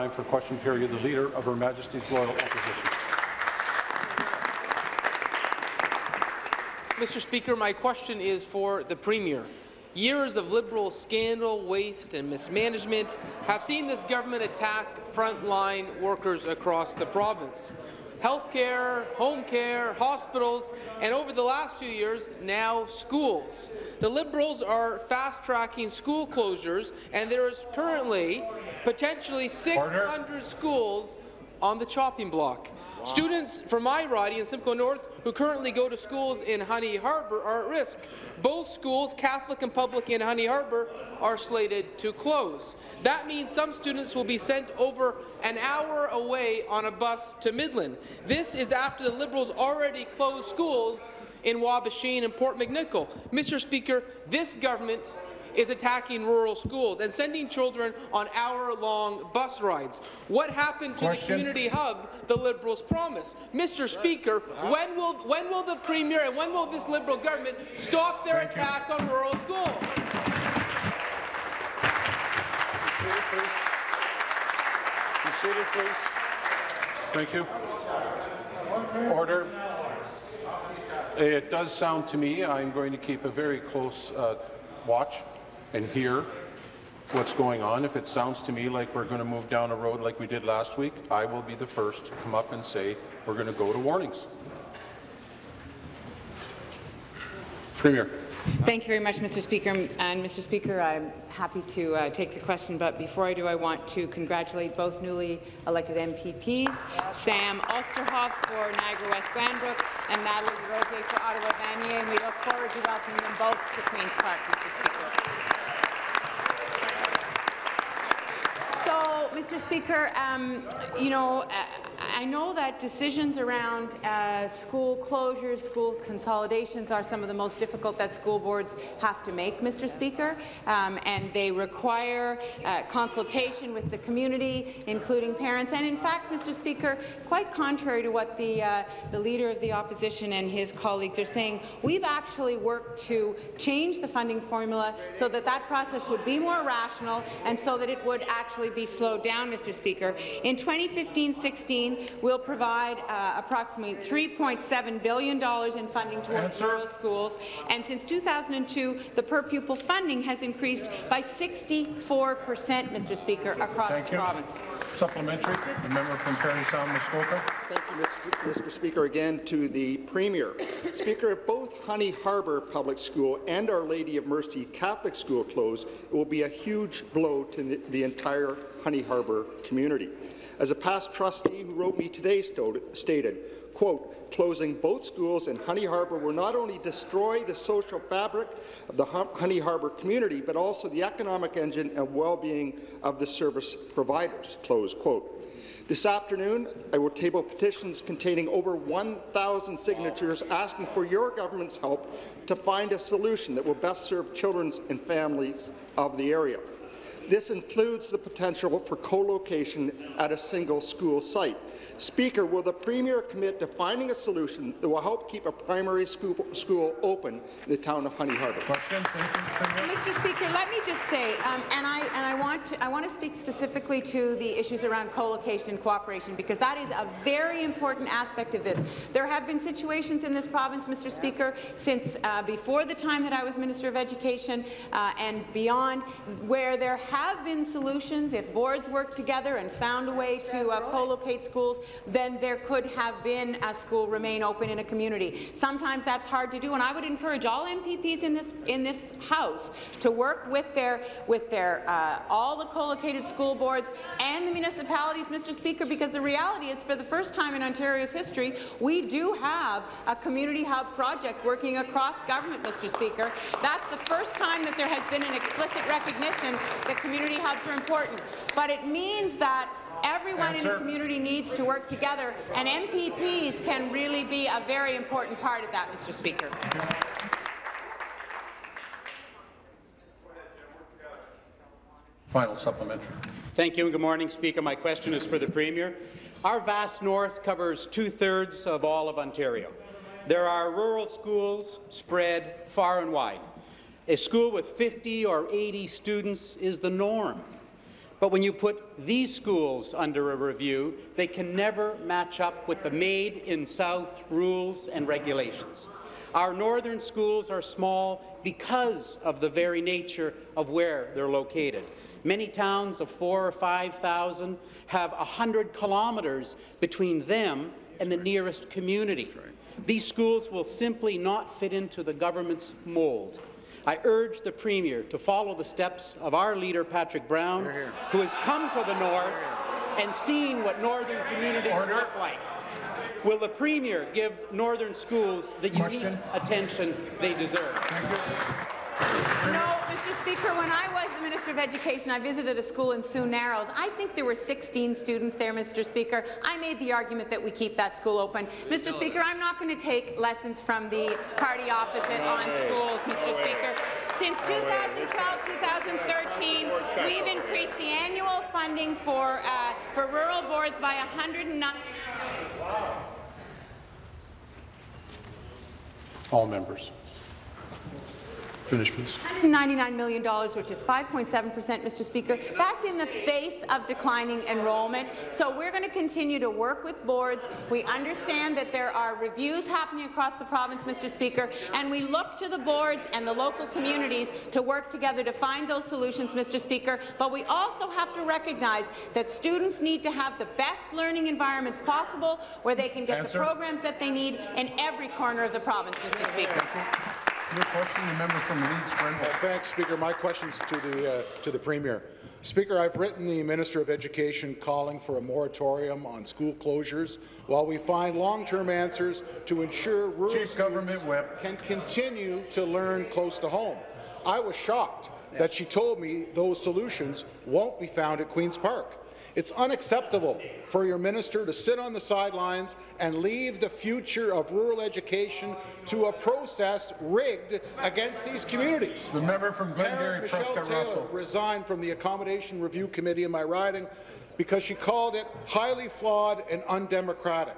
Time for question period, the Leader of Her Majesty's Loyal Opposition. Mr. Speaker, my question is for the Premier. Years of Liberal scandal, waste and mismanagement have seen this government attack frontline workers across the province. Healthcare, home care, hospitals, and over the last few years, now schools. The Liberals are fast-tracking school closures, and there is currently potentially 600 schools on the chopping block. Students from my riding in Simcoe North who currently go to schools in Honey Harbour are at risk. Both schools, Catholic and public in Honey Harbour, are slated to close. That means some students will be sent over an hour away on a bus to Midland. This is after the Liberals already closed schools in Waubaushene and Port McNicoll. Mr. Speaker, this government is attacking rural schools and sending children on hour-long bus rides. What happened to Question. the community hub the Liberals promised? Mr. Speaker, when will, when will the Premier and when will this Liberal government stop their Thank you. attack on rural schools? Be seated, please. Be seated, please. Thank you. Order. It does sound to me, I'm going to keep a very close uh, watch and hear what's going on. If it sounds to me like we're going to move down a road like we did last week, I will be the first to come up and say we're going to go to warnings. Premier. Thank you very much, Mr. Speaker. And Mr. Speaker, I'm happy to uh, take the question, but before I do, I want to congratulate both newly elected MPPs, Sam Oosterhoff for Niagara West Glanbrook and Nathalie Rosier for Ottawa Vanier, and we look forward to welcoming them both to Queen's Park, Mr. Speaker. So, Mr. Speaker, um, you know, uh, I know that decisions around uh, school closures, school consolidations are some of the most difficult that school boards have to make, Mr. Speaker, um, and they require uh, consultation with the community, including parents. And in fact, Mr. Speaker, quite contrary to what the, uh, the Leader of the Opposition and his colleagues are saying, we've actually worked to change the funding formula so that that process would be more rational and so that it would actually be slowed down, Mr. Speaker. In 2015-16, we'll provide uh, approximately $3.7 billion in funding towards Answer. rural schools, and since 2002, the per-pupil funding has increased by 64 percent, Mr. Speaker, across Thank the you. province. Supplementary. The member from Parry Sound, Muskoka. Thank you, Mr. Mr. Speaker. Again to the Premier. Speaker, if both Honey Harbour Public School and Our Lady of Mercy Catholic School close, it will be a huge blow to the, the entire Honey Harbour community. As a past trustee who wrote me today stated, quote, closing both schools in Honey Harbour will not only destroy the social fabric of the Honey Harbour community, but also the economic engine and well-being of the service providers, close quote. This afternoon, I will table petitions containing over 1,000 signatures asking for your government's help to find a solution that will best serve children and families of the area. This includes the potential for co-location at a single school site. Speaker, will the Premier commit to finding a solution that will help keep a primary school, school open in the town of Honey Harbour? Question. Thank you, Premier. Mr. Speaker, let me just say, um, and I and I want to I want to speak specifically to the issues around co-location and cooperation because that is a very important aspect of this. There have been situations in this province, Mr. Speaker, since uh, before the time that I was Minister of Education uh, and beyond, where there have been solutions. If boards worked together and found a way to uh, co-locate schools, then there could have been a school remain open in a community. Sometimes that's hard to do, and I would encourage all MPPs in this in this House to work with their with their uh, all the co-located school boards and the municipalities, Mr. Speaker, because the reality is, for the first time in Ontario's history, we do have a community hub project working across government, Mr. Speaker. That's the first time that there has been an explicit recognition that community hubs are important. But it means that Everyone in Answer. the community needs to work together, and MPPs can really be a very important part of that, Mr. Speaker. Final supplementary. Thank you and good morning, Speaker. My question is for the Premier. Our vast north covers two-thirds of all of Ontario. There are rural schools spread far and wide. A school with 50 or 80 students is the norm. But when you put these schools under a review, they can never match up with the made-in-South rules and regulations. Our northern schools are small because of the very nature of where they're located. Many towns of four or 5,000 have 100 kilometres between them and the nearest community. These schools will simply not fit into the government's mould. I urge the Premier to follow the steps of our leader, Patrick Brown, who has come to the north and seen what northern communities Order. look like. Will the Premier give northern schools the unique Question. attention they deserve? No, Mr. Speaker, when I was the Minister of Education, I visited a school in Sioux Narrows. I think there were 16 students there, Mr. Speaker. I made the argument that we keep that school open. Mr. Speaker, I'm not going to take lessons from the party opposite on schools, Mr. Speaker. Since 2012-2013, we've increased the annual funding for, uh, for rural boards by 109. All members. Finish, please. $199 million, which is 5.7 percent, Mr. Speaker. That's in the face of declining enrollment. So we're going to continue to work with boards. We understand that there are reviews happening across the province, Mr. Speaker, and we look to the boards and the local communities to work together to find those solutions, Mr. Speaker. But we also have to recognize that students need to have the best learning environments possible where they can get Answer. the programs that they need in every corner of the province, Mr. Speaker. New question, the member from Leeds. Uh, Thanks, Speaker. My question's to the, uh, to the Premier. Speaker, I've written the Minister of Education calling for a moratorium on school closures while we find long-term answers to ensure rural Chief Government students can continue to learn close to home. I was shocked that she told me those solutions won't be found at Queen's Park. It's unacceptable for your minister to sit on the sidelines and leave the future of rural education to a process rigged against these communities. The member from Parent Glengarry, Michelle Taylor Russell. resigned from the Accommodation Review Committee in my riding because she called it highly flawed and undemocratic.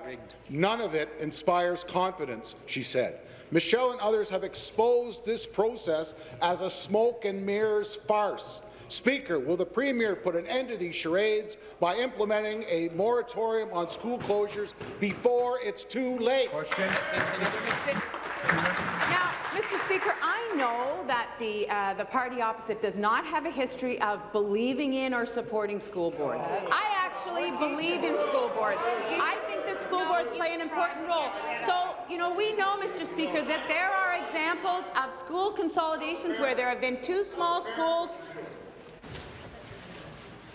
None of it inspires confidence, she said. Michelle and others have exposed this process as a smoke and mirrors farce. Speaker, will the Premier put an end to these charades by implementing a moratorium on school closures before it's too late? Question. Now, Mr. Speaker, I know that the, uh, the party opposite does not have a history of believing in or supporting school boards. I actually believe in school boards. I think that school boards play an important role. So, you know, we know, Mr. Speaker, that there are examples of school consolidations where there have been two small schools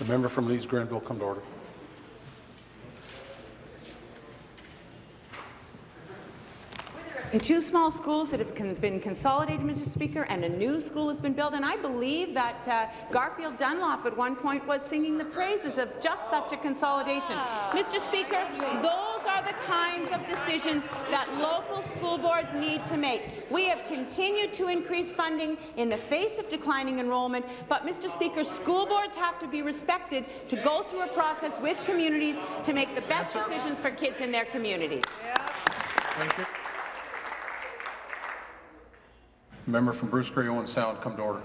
The member from Leeds, Grenville, come to order. And two small schools that have con- been consolidated, Mr. Speaker, and a new school has been built. And I believe that uh, Garfield Dunlop at one point was singing the praises of just such a consolidation. Mr. Speaker, those are the kinds of decisions that local school boards need to make. We have continued to increase funding in the face of declining enrollment, but, Mr. Speaker, school boards have to be respected to go through a process with communities to make the best decisions for kids in their communities. Thank you. Member from Bruce Grey Owen Sound, come to order.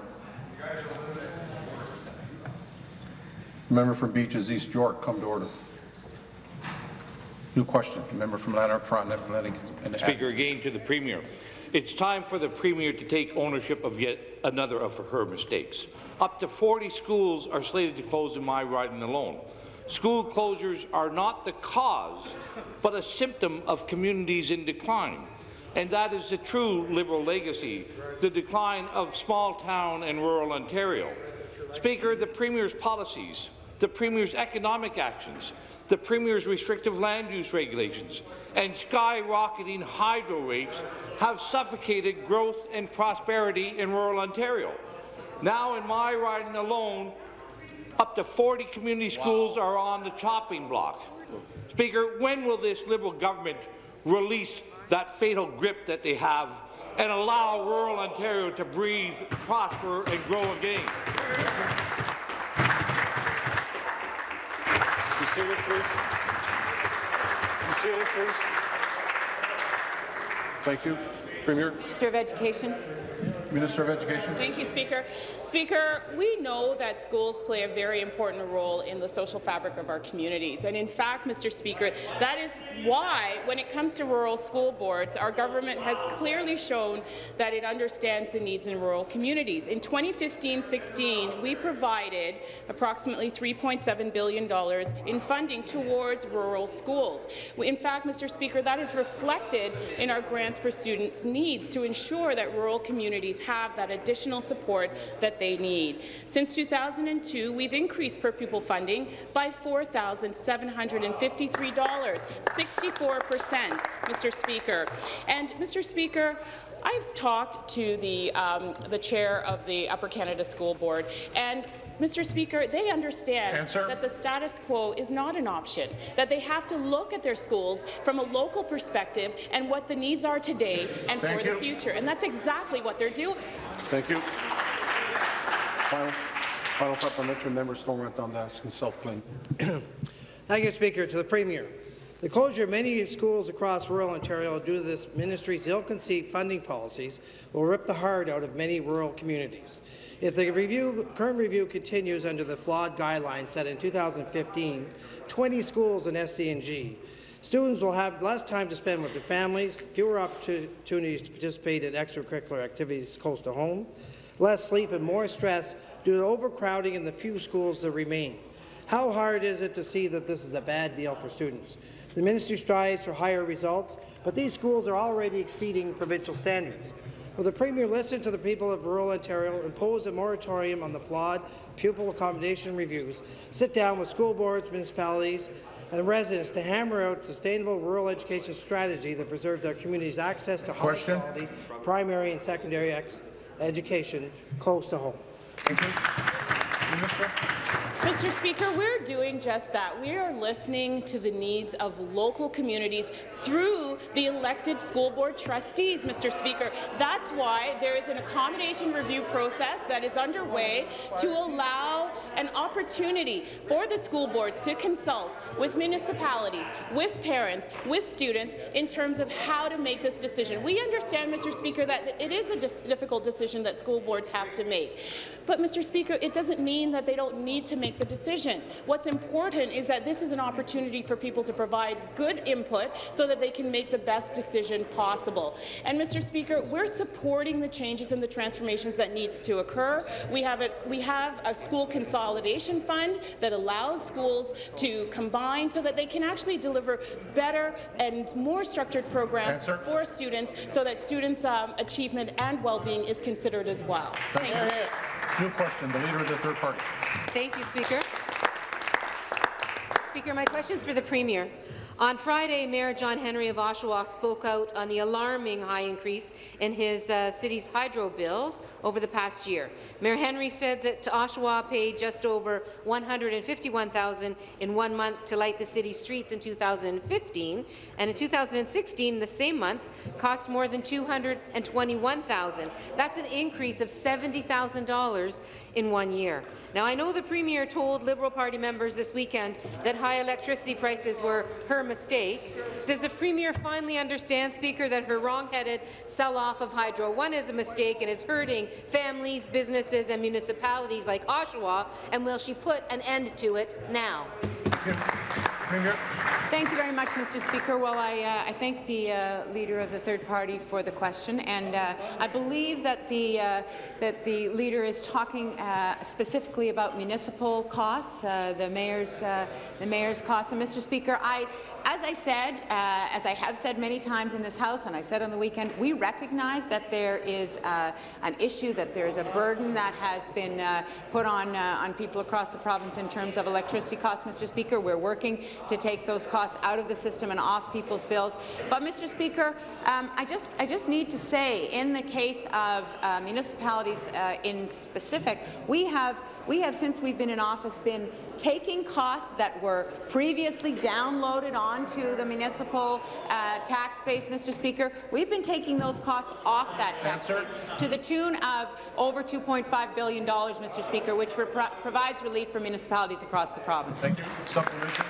Member from Beaches East York, come to order. New question, member from Lanark, Frontenac, and Speaker, again to the Premier. It's time for the Premier to take ownership of yet another of her mistakes. Up to 40 schools are slated to close in my riding alone. School closures are not the cause, but a symptom of communities in decline. And that is the true Liberal legacy, the decline of small-town and rural Ontario. Speaker, the Premier's policies, the Premier's economic actions, the Premier's restrictive land use regulations, and skyrocketing hydro rates have suffocated growth and prosperity in rural Ontario. Now, in my riding alone, up to 40 community schools are on the chopping block. Speaker, when will this Liberal government release that fatal grip that they have and allow rural Ontario to breathe, prosper and grow again? Seated, please. Be seated, please. Thank you. Premier, Minister of Education. Minister of Education. Thank you, Speaker. Speaker, we know that schools play a very important role in the social fabric of our communities. And in fact, Mr. Speaker, that is why, when it comes to rural school boards, our government has clearly shown that it understands the needs in rural communities. In 2015-16, we provided approximately $3.7 billion in funding towards rural schools. In fact, Mr. Speaker, that is reflected in our grants for students' needs to ensure that rural communities have that additional support that they need. Since 2002, we've increased per pupil funding by $4,753, 64 percent, Mr. Speaker. And, Mr. Speaker, I've talked to the, um, the chair of the Upper Canada School Board, and Mr. Speaker, they understand Answer. that the status quo is not an option, that they have to look at their schools from a local perspective and what the needs are today and Thank for you. the future. And that's exactly what they're doing. Thank you. Final, final supplementary member Stormont Dundas and self-claim. Thank you, Speaker. To the Premier. The closure of many schools across rural Ontario due to this ministry's ill-conceived funding policies will rip the heart out of many rural communities. If the review, current review continues under the flawed guidelines set in 2015, 20 schools in SD&G, students will have less time to spend with their families, fewer opportunities to participate in extracurricular activities close to home, less sleep and more stress due to overcrowding in the few schools that remain. How hard is it to see that this is a bad deal for students? The ministry strives for higher results, but these schools are already exceeding provincial standards. Will the Premier listen to the people of rural Ontario, impose a moratorium on the flawed pupil accommodation reviews, sit down with school boards, municipalities, and residents to hammer out sustainable rural education strategy that preserves our communities' access to Question. high-quality primary and secondary education close to home? Thank you. Minister. Mr. Speaker, we're doing just that. We are listening to the needs of local communities through the elected school board trustees, Mr. Speaker. That's why there is an accommodation review process that is underway to allow an opportunity for the school boards to consult with municipalities, with parents, with students in terms of how to make this decision. We understand, Mr. Speaker, that it is a difficult decision that school boards have to make. But, Mr. Speaker, it doesn't mean that they don't need to make the decision. What's important is that this is an opportunity for people to provide good input so that they can make the best decision possible. And, Mr. Speaker, we're supporting the changes and the transformations that needs to occur. We have a, we have a school consolidation fund that allows schools to combine so that they can actually deliver better and more structured programs Answer. for students so that students' um, achievement and well-being is considered as well. Thank you. New question, the Leader of the Third Party. Thank you, Speaker. Speaker, my question is for the Premier. On Friday, Mayor John Henry of Oshawa spoke out on the alarming high increase in his uh, city's hydro bills over the past year. Mayor Henry said that Oshawa paid just over 151,000 in one month to light the city's streets in 2015, and in 2016, the same month, cost more than 221,000. That's an increase of $70,000 in one year. Now, I know the Premier told Liberal Party members this weekend that high electricity prices were her mistake. Does the Premier finally understand, Speaker, that her wrong-headed sell-off of Hydro One is a mistake and is hurting families, businesses and municipalities like Oshawa, and will she put an end to it now? Premier. Thank you very much, Mr. Speaker. Well, I, uh, I thank the uh, leader of the third party for the question, and uh, I believe that the uh, that the leader is talking uh, specifically about municipal costs, uh, the mayor's the mayor's costs. And Mr. Speaker, I, as I said, as I have said many times in this House, and I said on the weekend, we recognize that there is an issue, that there is a burden that has been put on on people across the province in terms of electricity costs. Mr. Speaker, we're working to take those costs out of the system and off people's bills. But, Mr. Speaker, um, I just I just need to say, in the case of uh, municipalities uh, in specific, we have we have, since we've been in office, been taking costs that were previously downloaded onto the municipal uh, tax base, Mr. Speaker. We've been taking those costs off that tax Answer. base to the tune of over $2.5 billion, Mr. Speaker, which provides relief for municipalities across the province. Thank you. Supplementary.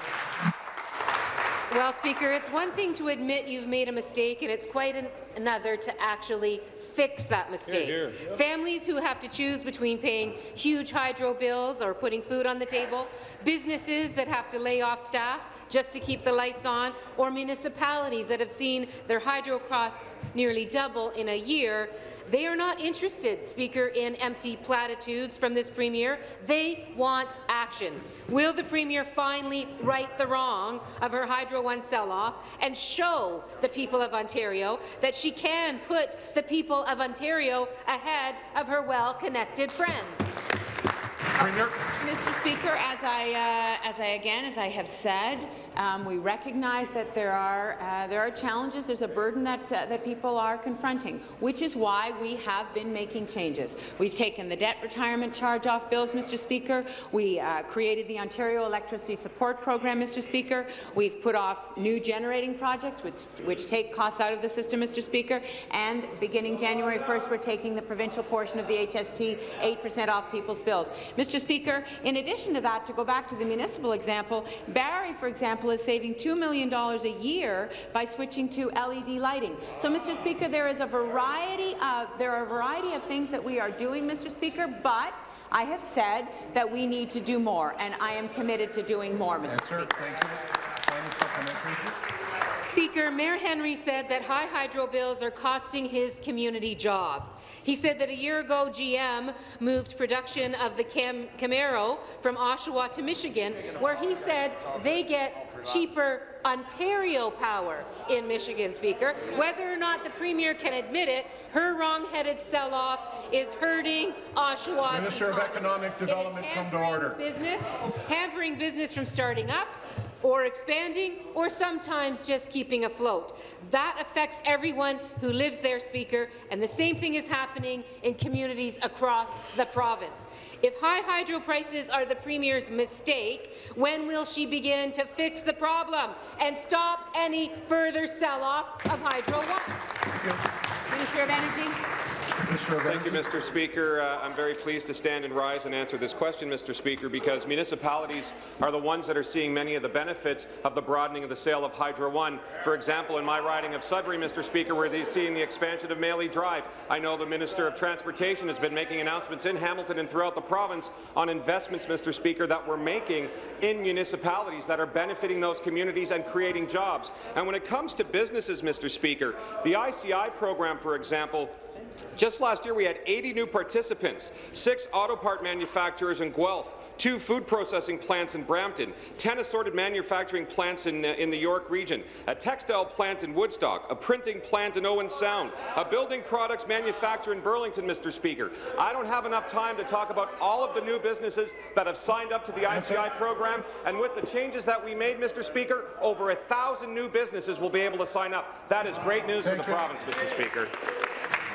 Well, Speaker, it's one thing to admit you've made a mistake, and it's quite an another to actually fix that mistake. Hear, Families who have to choose between paying huge hydro bills or putting food on the table, businesses that have to lay off staff just to keep the lights on, or municipalities that have seen their hydro costs nearly double in a year, they are not interested, Speaker, in empty platitudes from this Premier. They want action. Will the Premier finally right the wrong of her Hydro One sell-off and show the people of Ontario that she can put the people of Ontario ahead of her well-connected friends? Premier. Mr. Speaker, as I, uh, as I again, as I have said, um, we recognize that there are uh, there are challenges. There's a burden that uh, that people are confronting, which is why we have been making changes. We've taken the debt retirement charge off bills, Mr. Speaker. We uh, created the Ontario Electricity Support Program, Mr. Speaker. We've put off new generating projects, which which take costs out of the system, Mr. Speaker. And beginning January 1st, we're taking the provincial portion of the HST 8% off people's bills. Mr. Speaker, in addition to that, to go back to the municipal example, Barrie, for example, is saving $2 million a year by switching to LED lighting. So, Mr. Speaker, there is a variety of there are a variety of things that we are doing, Mr. Speaker, but I have said that we need to do more, and I am committed to doing more, Mr. Answer. Thank you. Final supplementary. Speaker, Mayor Henry said that high hydro bills are costing his community jobs. He said that a year ago, GM moved production of the Cam Camaro from Oshawa to Michigan, where he said they get cheaper Ontario power in Michigan, Speaker. Whether or not the Premier can admit it, her wrong-headed sell-off is hurting Oshawa's Minister of economy. Economic Development, come to order. Business, hampering business from starting up, or expanding, or sometimes just keeping afloat. That affects everyone who lives there, Speaker, and the same thing is happening in communities across the province. If high hydro prices are the Premier's mistake, when will she begin to fix the problem and stop any further sell-off of Hydro One? Minister of Energy. Minister of Thank you, Mr. Speaker. Uh, I'm very pleased to stand and rise and answer this question, Mr. Speaker, because municipalities are the ones that are seeing many of the benefits of the broadening of the sale of Hydro One. For example, in my riding of Sudbury, Mr. Speaker, we're seeing the expansion of Maley Drive. I know the Minister of Transportation has been making announcements in Hamilton and throughout the province on investments, Mr. Speaker, that we're making in municipalities that are benefiting those communities and creating jobs. And when it comes to businesses, Mr. Speaker, the ICI program, for example, just last year, we had 80 new participants, six auto part manufacturers in Guelph, two food processing plants in Brampton, 10 assorted manufacturing plants in, uh, in the York region, a textile plant in Woodstock, a printing plant in Owen Sound, a building products manufacturer in Burlington, Mr. Speaker. I don't have enough time to talk about all of the new businesses that have signed up to the ICI program, and with the changes that we made, Mr. Speaker, over a thousand new businesses will be able to sign up. That is great news for the you. province, Mr. Speaker.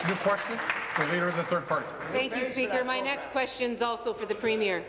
New question. The Leader of the Third Party. Thank you, Speaker. My next question is also for the Premier.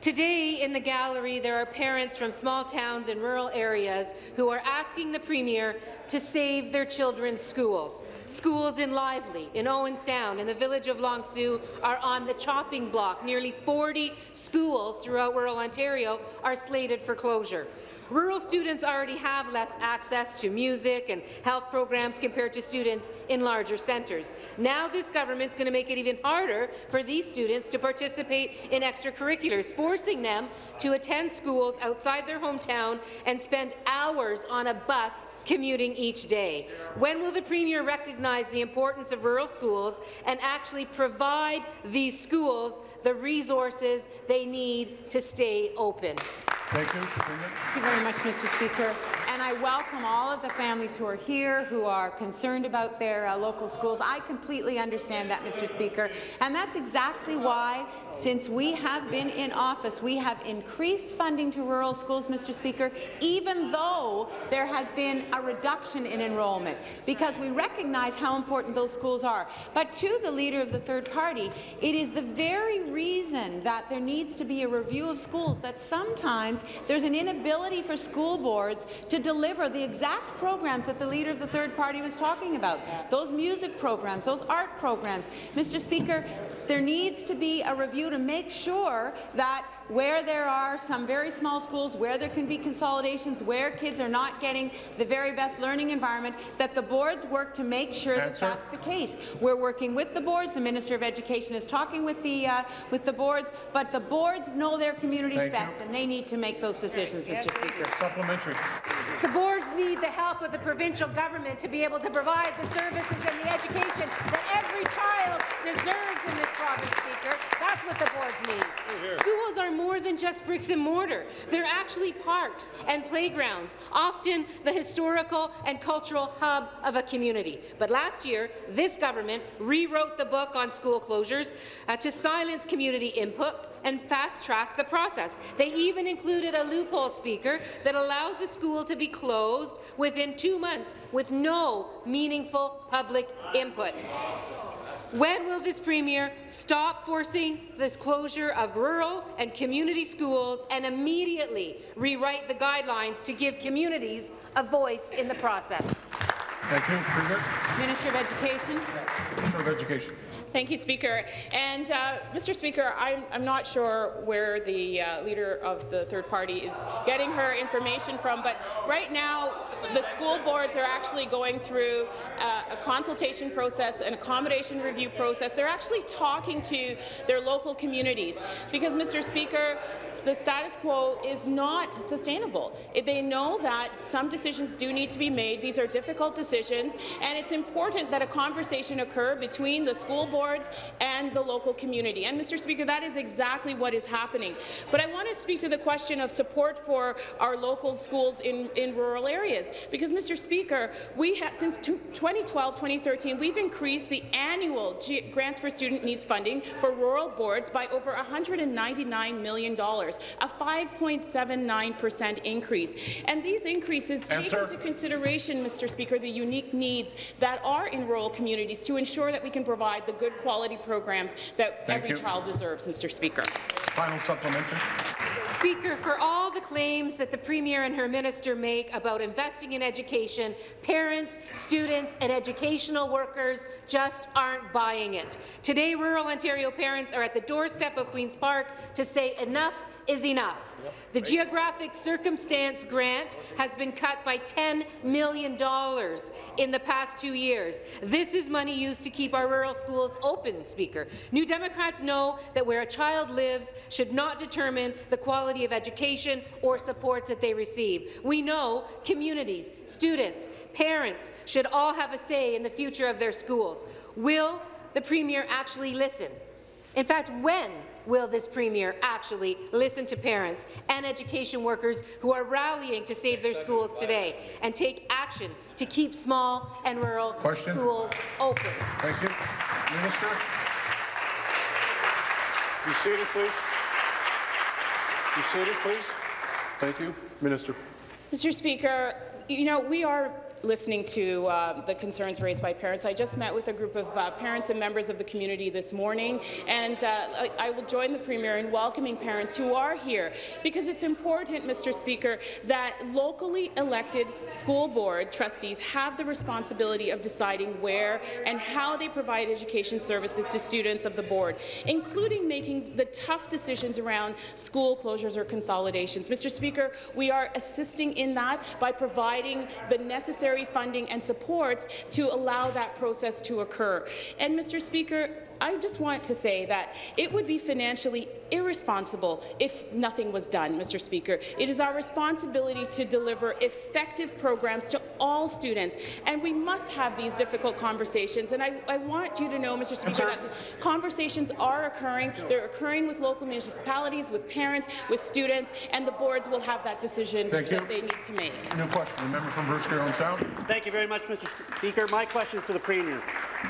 Today in the gallery, there are parents from small towns and rural areas who are asking the Premier to save their children's schools. Schools in Lively, in Owen Sound, and the village of Long Sault are on the chopping block. Nearly 40 schools throughout rural Ontario are slated for closure. Rural students already have less access to music and health programs compared to students in larger centres. Now this government's going to make it even harder for these students to participate in extracurriculars, forcing them to attend schools outside their hometown and spend hours on a bus commuting each day. When will the Premier recognize the importance of rural schools and actually provide these schools the resources they need to stay open? Thank you. Thank you very much, Mr. Speaker. And I welcome all of the families who are here, who are concerned about their uh, local schools. I completely understand that, Mr. Speaker. And that's exactly why, since we have been in office, we have increased funding to rural schools, Mr. Speaker, even though there has been a reduction in enrollment, because we recognize how important those schools are. But to the Leader of the Third Party, it is the very reason that there needs to be a review of schools that sometimes there's an inability for school boards to deliver the exact programs that the Leader of the Third Party was talking about. Those music programs, those art programs. Mr. Speaker, there needs to be a review to make sure that where there are some very small schools, where there can be consolidations, where kids are not getting the very best learning environment, that the boards work to make sure that that's the case. We're working with the boards. The Minister of Education is talking with the uh, with the boards, but the boards know their communities Thank you. best, and they need to make those decisions, Mr. Speaker. Supplementary. The boards need the help of the provincial government to be able to provide the services and the education that every child deserves in this province, Speaker. That's what the boards need. Schools are more than just bricks and mortar. They're actually parks and playgrounds, often the historical and cultural hub of a community. But last year, this government rewrote the book on school closures uh, to silence community input and fast-track the process. They even included a loophole, Speaker, that allows a school to be closed within two months with no meaningful public input. When will this Premier stop forcing this closure of rural and community schools and immediately rewrite the guidelines to give communities a voice in the process? Thank you. Premier. Minister of Education. Minister of Education. Thank you, Speaker. And, uh, Mr. Speaker, I'm, I'm not sure where the uh, leader of the third party is getting her information from, but right now the school boards are actually going through uh, a consultation process, an accommodation review process. They're actually talking to their local communities because, Mr. Speaker, the status quo is not sustainable. They know that some decisions do need to be made. These are difficult decisions, and it's important that a conversation occur between the school boards and the local community. And, Mr. Speaker, that is exactly what is happening. But I want to speak to the question of support for our local schools in, in rural areas, because, Mr. Speaker, we have since 2012-2013, we've increased the annual G grants for student needs funding for rural boards by over $199 million a 5.79% increase. And these increases take Answer. into consideration, Mr. Speaker, the unique needs that are in rural communities to ensure that we can provide the good quality programs that Thank every you. child deserves, Mr. Speaker. Final supplementary. Speaker, for all the claims that the Premier and her minister make about investing in education, parents, students and educational workers just aren't buying it. Today, rural Ontario parents are at the doorstep of Queen's Park to say enough is enough. The geographic circumstance grant has been cut by $10 million in the past two years. This is money used to keep our rural schools open, Speaker. New Democrats know that where a child lives should not determine the quality of education or supports that they receive. We know communities, students, parents should all have a say in the future of their schools. Will the Premier actually listen? In fact, when will this Premier actually listen to parents and education workers who are rallying to save their schools today and take action to keep small and rural Question. schools open? Thank you. Minister. Be seated, please. Be seated, please. Thank you. Minister. Mr. Speaker, you know, we are listening to uh, the concerns raised by parents. I just met with a group of uh, parents and members of the community this morning, and uh, I, I will join the Premier in welcoming parents who are here, because it's important, Mr. Speaker, that locally elected school board trustees have the responsibility of deciding where and how they provide education services to students of the board, including making the tough decisions around school closures or consolidations. Mr. Speaker, we are assisting in that by providing the necessary funding and supports to allow that process to occur. And, Mr. Speaker, I just want to say that it would be financially irresponsible if nothing was done, Mr. Speaker. It is our responsibility to deliver effective programs to all students, and we must have these difficult conversations. And I, I want you to know, Mr. Speaker, that conversations are occurring. They're occurring with local municipalities, with parents, with students, and the boards will have that decision Thank that you. they need to make. New question. The member from Bruce Grey Owen Sound. Thank you very much, Mr. Speaker. My question is to the Premier.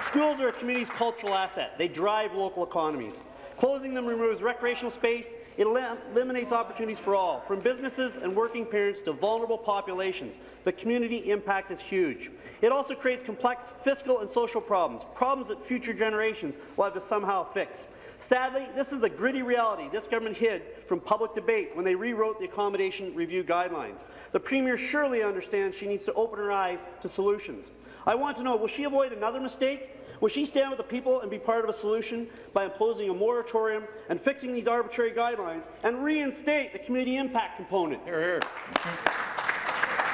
Schools are a community's cultural asset. They drive local economies. Closing them removes recreational space. It eliminates opportunities for all, from businesses and working parents to vulnerable populations. The community impact is huge. It also creates complex fiscal and social problems, problems that future generations will have to somehow fix. Sadly, this is the gritty reality this government hid from public debate when they rewrote the accommodation review guidelines. The Premier surely understands she needs to open her eyes to solutions. I want to know, will she avoid another mistake? Will she stand with the people and be part of a solution by imposing a moratorium and fixing these arbitrary guidelines and reinstate the community impact component? Here, here.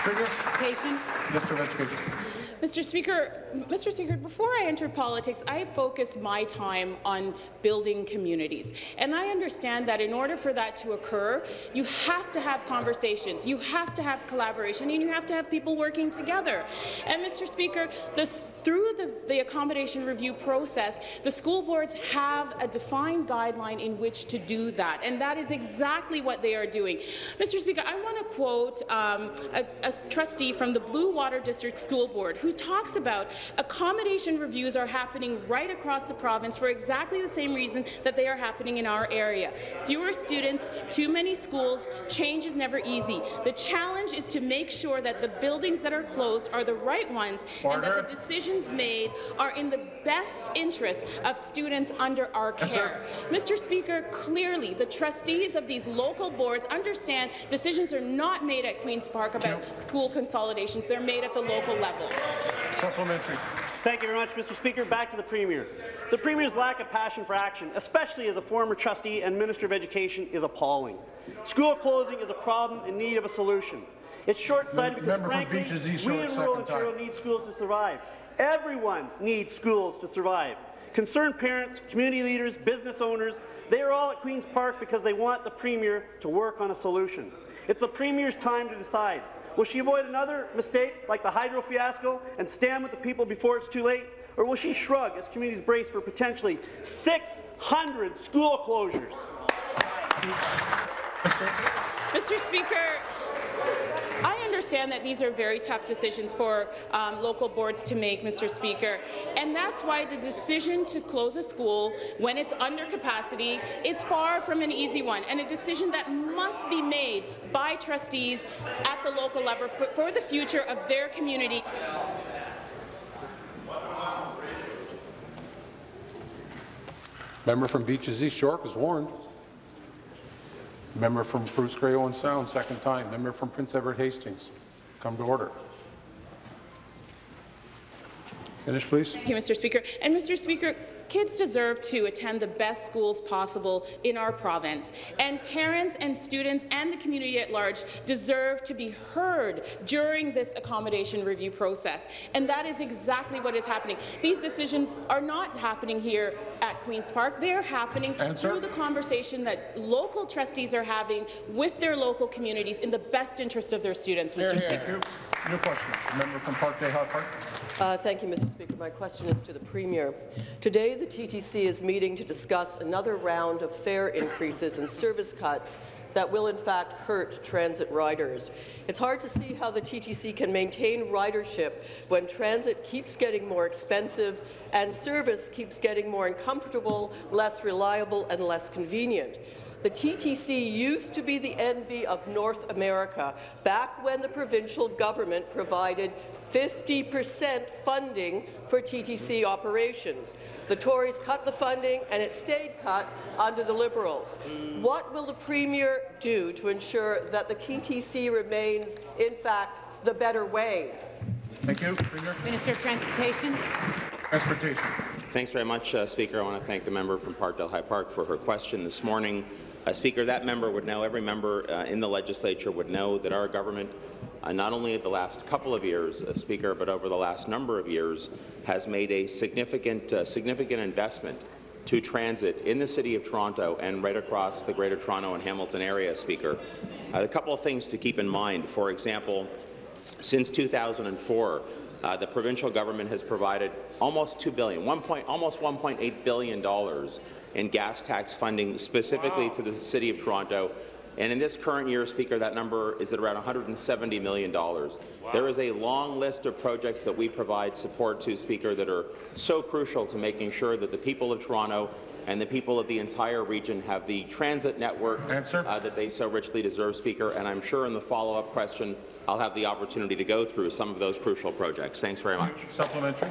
Premier? Education. Minister of Mr. Speaker, Mr. Speaker, before I enter politics, I focus my time on building communities. And I understand that in order for that to occur, you have to have conversations, you have to have collaboration, and you have to have people working together. And Mr. Speaker, this through the, the, accommodation review process, the school boards have a defined guideline in which to do that, and that is exactly what they are doing. Mr. Speaker, I want to quote um, a, a trustee from the Bluewater District School Board who talks about accommodation reviews are happening right across the province for exactly the same reason that they are happening in our area. Fewer students, too many schools, change is never easy. The challenge is to make sure that the buildings that are closed are the right ones Order. and that the decisions made are in the best interest of students under our care. Mr. Speaker, clearly the trustees of these local boards understand decisions are not made at Queen's Park about school consolidations. They're made at the local level. Supplementary. Thank you very much, Mr. Speaker. Back to the Premier. The Premier's lack of passion for action, especially as a former trustee and Minister of Education, is appalling. School closing is a problem in need of a solution. It's short-sighted because, frankly, we in rural second time. Ontario need schools to survive. Everyone needs schools to survive. Concerned parents, community leaders, business owners, they are all at Queen's Park because they want the Premier to work on a solution. It's the Premier's time to decide. Will she avoid another mistake like the hydro fiasco and stand with the people before it's too late? Or will she shrug as communities brace for potentially 600 school closures? Mr. Speaker, I understand that these are very tough decisions for um, local boards to make, Mr. Speaker, and that's why the decision to close a school when it's under capacity is far from an easy one, and a decision that must be made by trustees at the local level for, for the future of their community. Member from Beaches East York is warned. Member from Bruce Grey Owen Sound, second time. Member from Prince Edward Hastings, come to order. Finish, please. Thank you, Mr. Speaker. And Mr. Speaker, kids deserve to attend the best schools possible in our province. And parents and students and the community at large deserve to be heard during this accommodation review process. And that is exactly what is happening. These decisions are not happening here at Queen's Park. They're happening Answer. through the conversation that local trustees are having with their local communities in the best interest of their students, Mr. Speaker. Thank you. New question. Member from Parkdale High Park. Uh, thank you, Mr. Speaker. My question is to the Premier. Today, the TTC is meeting to discuss another round of fare increases and service cuts that will in fact hurt transit riders. It's hard to see how the TTC can maintain ridership when transit keeps getting more expensive and service keeps getting more uncomfortable, less reliable and less convenient. The TTC used to be the envy of North America back when the provincial government provided 50% funding for TTC operations. The Tories cut the funding and it stayed cut under the Liberals. What will the Premier do to ensure that the TTC remains, in fact, the better way? Thank you. Premier. Minister of Transportation. Transportation. Thanks very much, uh, Speaker. I want to thank the member from Parkdale High Park for her question this morning. Uh, Speaker, that member would know, every member uh, in the legislature would know that our government, uh, not only in the last couple of years, uh, Speaker, but over the last number of years, has made a significant, uh, significant investment to transit in the City of Toronto and right across the Greater Toronto and Hamilton area, Speaker. Uh, a couple of things to keep in mind. For example, since 2004, uh, the provincial government has provided almost 2 billion, one point, almost $1.8 billion in gas tax funding specifically to the City of Toronto. And in this current year, Speaker, that number is at around $170 million. There is a long list of projects that we provide support to, Speaker, that are so crucial to making sure that the people of Toronto and the people of the entire region have the transit network uh, that they so richly deserve, Speaker. And I'm sure in the follow-up question, I'll have the opportunity to go through some of those crucial projects. Thanks very much. Supplementary.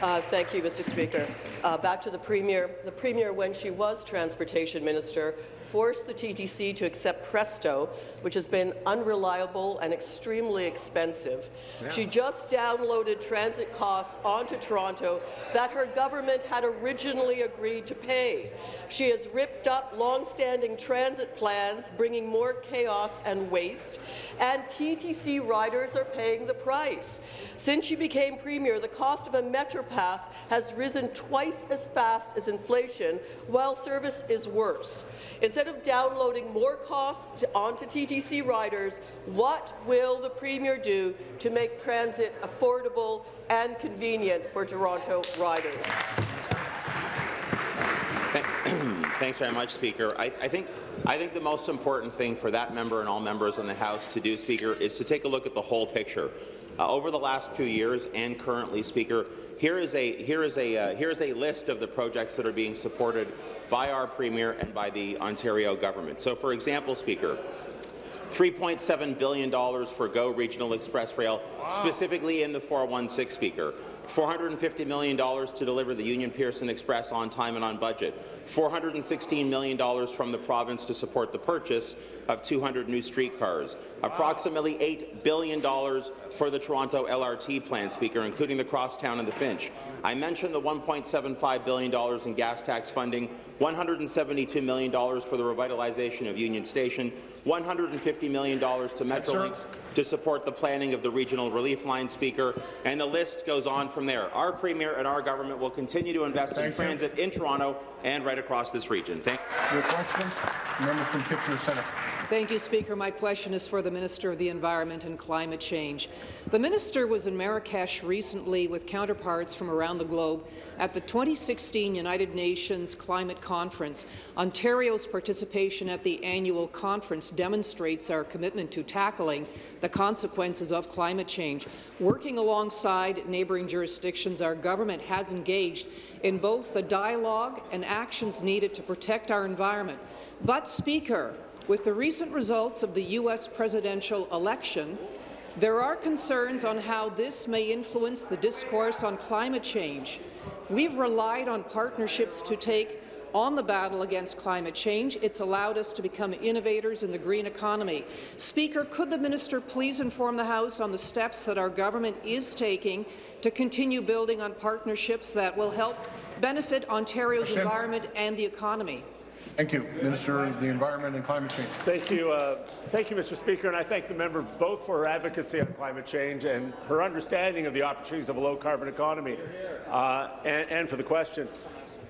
Uh, thank you, Mr. Speaker. Uh, back to the Premier. The Premier, when she was Transportation Minister, forced the TTC to accept Presto, which has been unreliable and extremely expensive. Yeah. She just downloaded transit costs onto Toronto that her government had originally agreed to pay. She has ripped up long-standing transit plans, bringing more chaos and waste, and TTC riders are paying the price. Since she became Premier, the cost of a MetroPass has risen twice as fast as inflation, while service is worse. Instead of downloading more costs to- onto TTC riders, what will the Premier do to make transit affordable and convenient for Toronto riders? Thanks very much, Speaker. I, I, think, I think the most important thing for that member and all members in the House to do, Speaker, is to take a look at the whole picture. Uh, over the last few years and currently, Speaker, here is a here is a uh, here is a list of the projects that are being supported by our Premier and by the Ontario government. So, for example, Speaker, $3.7 billion for GO Regional Express Rail, wow. specifically in the 416 Speaker. $450 million to deliver the Union Pearson Express on time and on budget, $416 million from the province to support the purchase of 200 new streetcars, wow. approximately $8 billion for the Toronto LRT plan, Speaker, including the Crosstown and the Finch. I mentioned the $1.75 billion in gas tax funding, $172 million for the revitalization of Union Station, $150 million to Metrolinx to support the planning of the regional relief line, Speaker, and the list goes on from there. Our Premier and our government will continue to invest Thank in you. transit in Toronto and right across this region. Thank you. Your question, member from Kitchener Centre. Thank you, Speaker. My question is for the Minister of the Environment and Climate Change. The minister was in Marrakesh recently with counterparts from around the globe at the 2016 United Nations Climate Conference. Ontario's participation at the annual conference demonstrates our commitment to tackling the consequences of climate change. Working alongside neighbouring jurisdictions, our government has engaged in both the dialogue and actions needed to protect our environment. But, Speaker, with the recent results of the U.S. presidential election, there are concerns on how this may influence the discourse on climate change. We've relied on partnerships to take on the battle against climate change. It's allowed us to become innovators in the green economy. Speaker, could the minister please inform the House on the steps that our government is taking to continue building on partnerships that will help benefit Ontario's environment and the economy? Thank you. Minister of the Environment and Climate Change. Thank you. Uh, thank you, Mr. Speaker, and I thank the member both for her advocacy on climate change and her understanding of the opportunities of a low-carbon economy, uh, and, and for the question.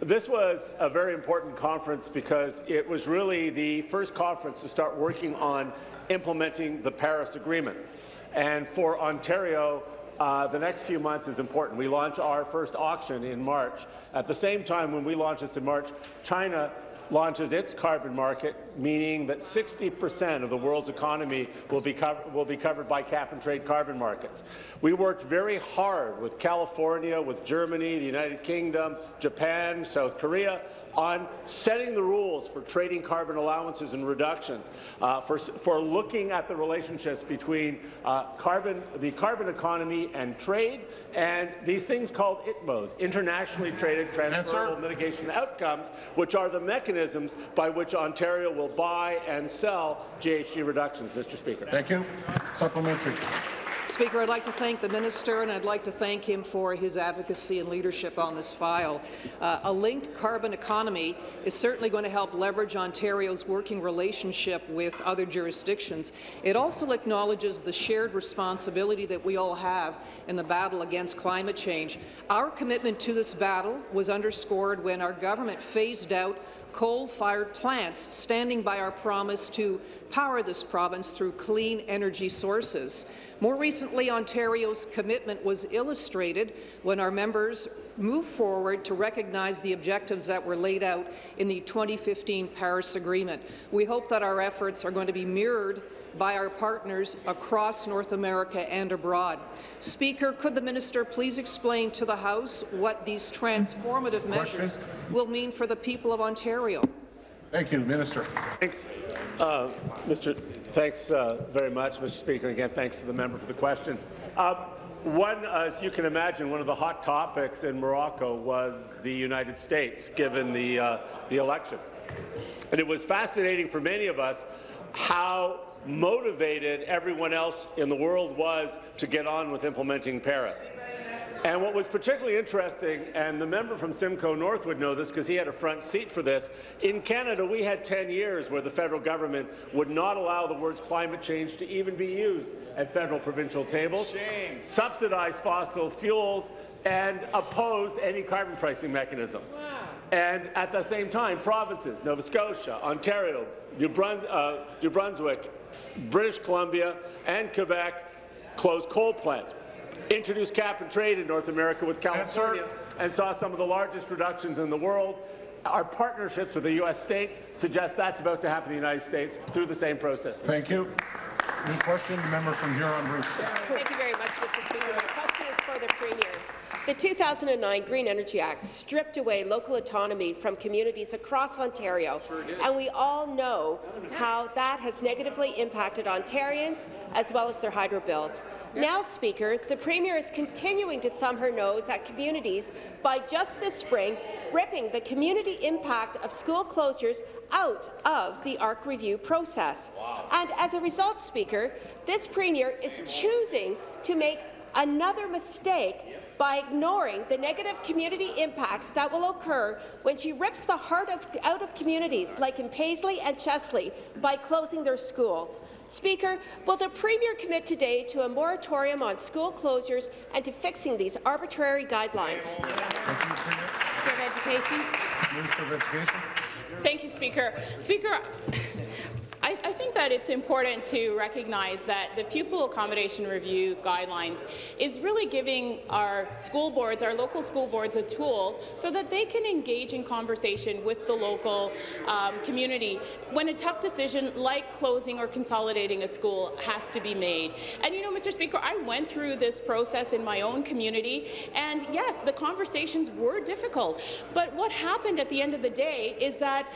This was a very important conference because it was really the first conference to start working on implementing the Paris Agreement. And for Ontario, uh, the next few months is important. We launch our first auction in March. At the same time, when we launch this in March, China launches its carbon market, meaning that 60% of the world's economy will be, will be covered by cap-and-trade carbon markets. We worked very hard with California, with Germany, the United Kingdom, Japan, South Korea on setting the rules for trading carbon allowances and reductions, uh, for, for looking at the relationships between uh, carbon, the carbon economy and trade, and these things called ITMOs, internationally traded transferable mitigation outcomes, which are the mechanisms by which Ontario will buy and sell GHG reductions. Mr. Speaker. Thank you. Supplementary. Speaker, I'd like to thank the minister and I'd like to thank him for his advocacy and leadership on this file. Uh, a linked carbon economy is certainly going to help leverage Ontario's working relationship with other jurisdictions. It also acknowledges the shared responsibility that we all have in the battle against climate change. Our commitment to this battle was underscored when our government phased out coal-fired plants, standing by our promise to power this province through clean energy sources. More recently, Ontario's commitment was illustrated when our members moved forward to recognize the objectives that were laid out in the 2015 Paris Agreement. We hope that our efforts are going to be mirrored by our partners across North America and abroad. Speaker, could the minister please explain to the House what these transformative measures will mean for the people of Ontario? Thank you, Minister. Thanks, uh, Mr. Thanks uh, very much, Mr. Speaker. Again, thanks to the member for the question. Uh, one, as you can imagine, one of the hot topics in Morocco was the United States, given the, uh, the election. And it was fascinating for many of us how motivated everyone else in the world was to get on with implementing Paris. And what was particularly interesting, and the member from Simcoe North would know this because he had a front seat for this, in Canada we had 10 years where the federal government would not allow the words climate change to even be used at federal provincial tables, Shame. subsidized fossil fuels, and opposed any carbon pricing mechanism. Wow. And at the same time, provinces, Nova Scotia, Ontario, New, Brun uh, New Brunswick, British Columbia, and Quebec closed coal plants, introduced cap and trade in North America with California, and saw some of the largest reductions in the world. Our partnerships with the U.S. states suggest that's about to happen in the United States through the same process. Thank you. New question, member from Huron-Bruce. Thank you very much, Mr. Speaker. My question is for the Premier. The 2009 Green Energy Act stripped away local autonomy from communities across Ontario, sure and we all know how that has negatively impacted Ontarians as well as their hydro bills. Now, Speaker, the Premier is continuing to thumb her nose at communities by just this spring ripping the community impact of school closures out of the ARC review process. Wow. And as a result, Speaker, this Premier is choosing to make another mistake by ignoring the negative community impacts that will occur when she rips the heart of, out of communities like in Paisley and Chesley by closing their schools. Speaker, will the Premier commit today to a moratorium on school closures and to fixing these arbitrary guidelines? Minister of Education. Minister of Education. Thank you, Speaker. Speaker, I, I, think that it's important to recognize that the pupil accommodation review guidelines is really giving our school boards, our local school boards, a tool so that they can engage in conversation with the local um, community when a tough decision like closing or consolidating a school has to be made. And you know, Mr. Speaker, I went through this process in my own community, and yes, the conversations were difficult. But what happened at the end of the day is that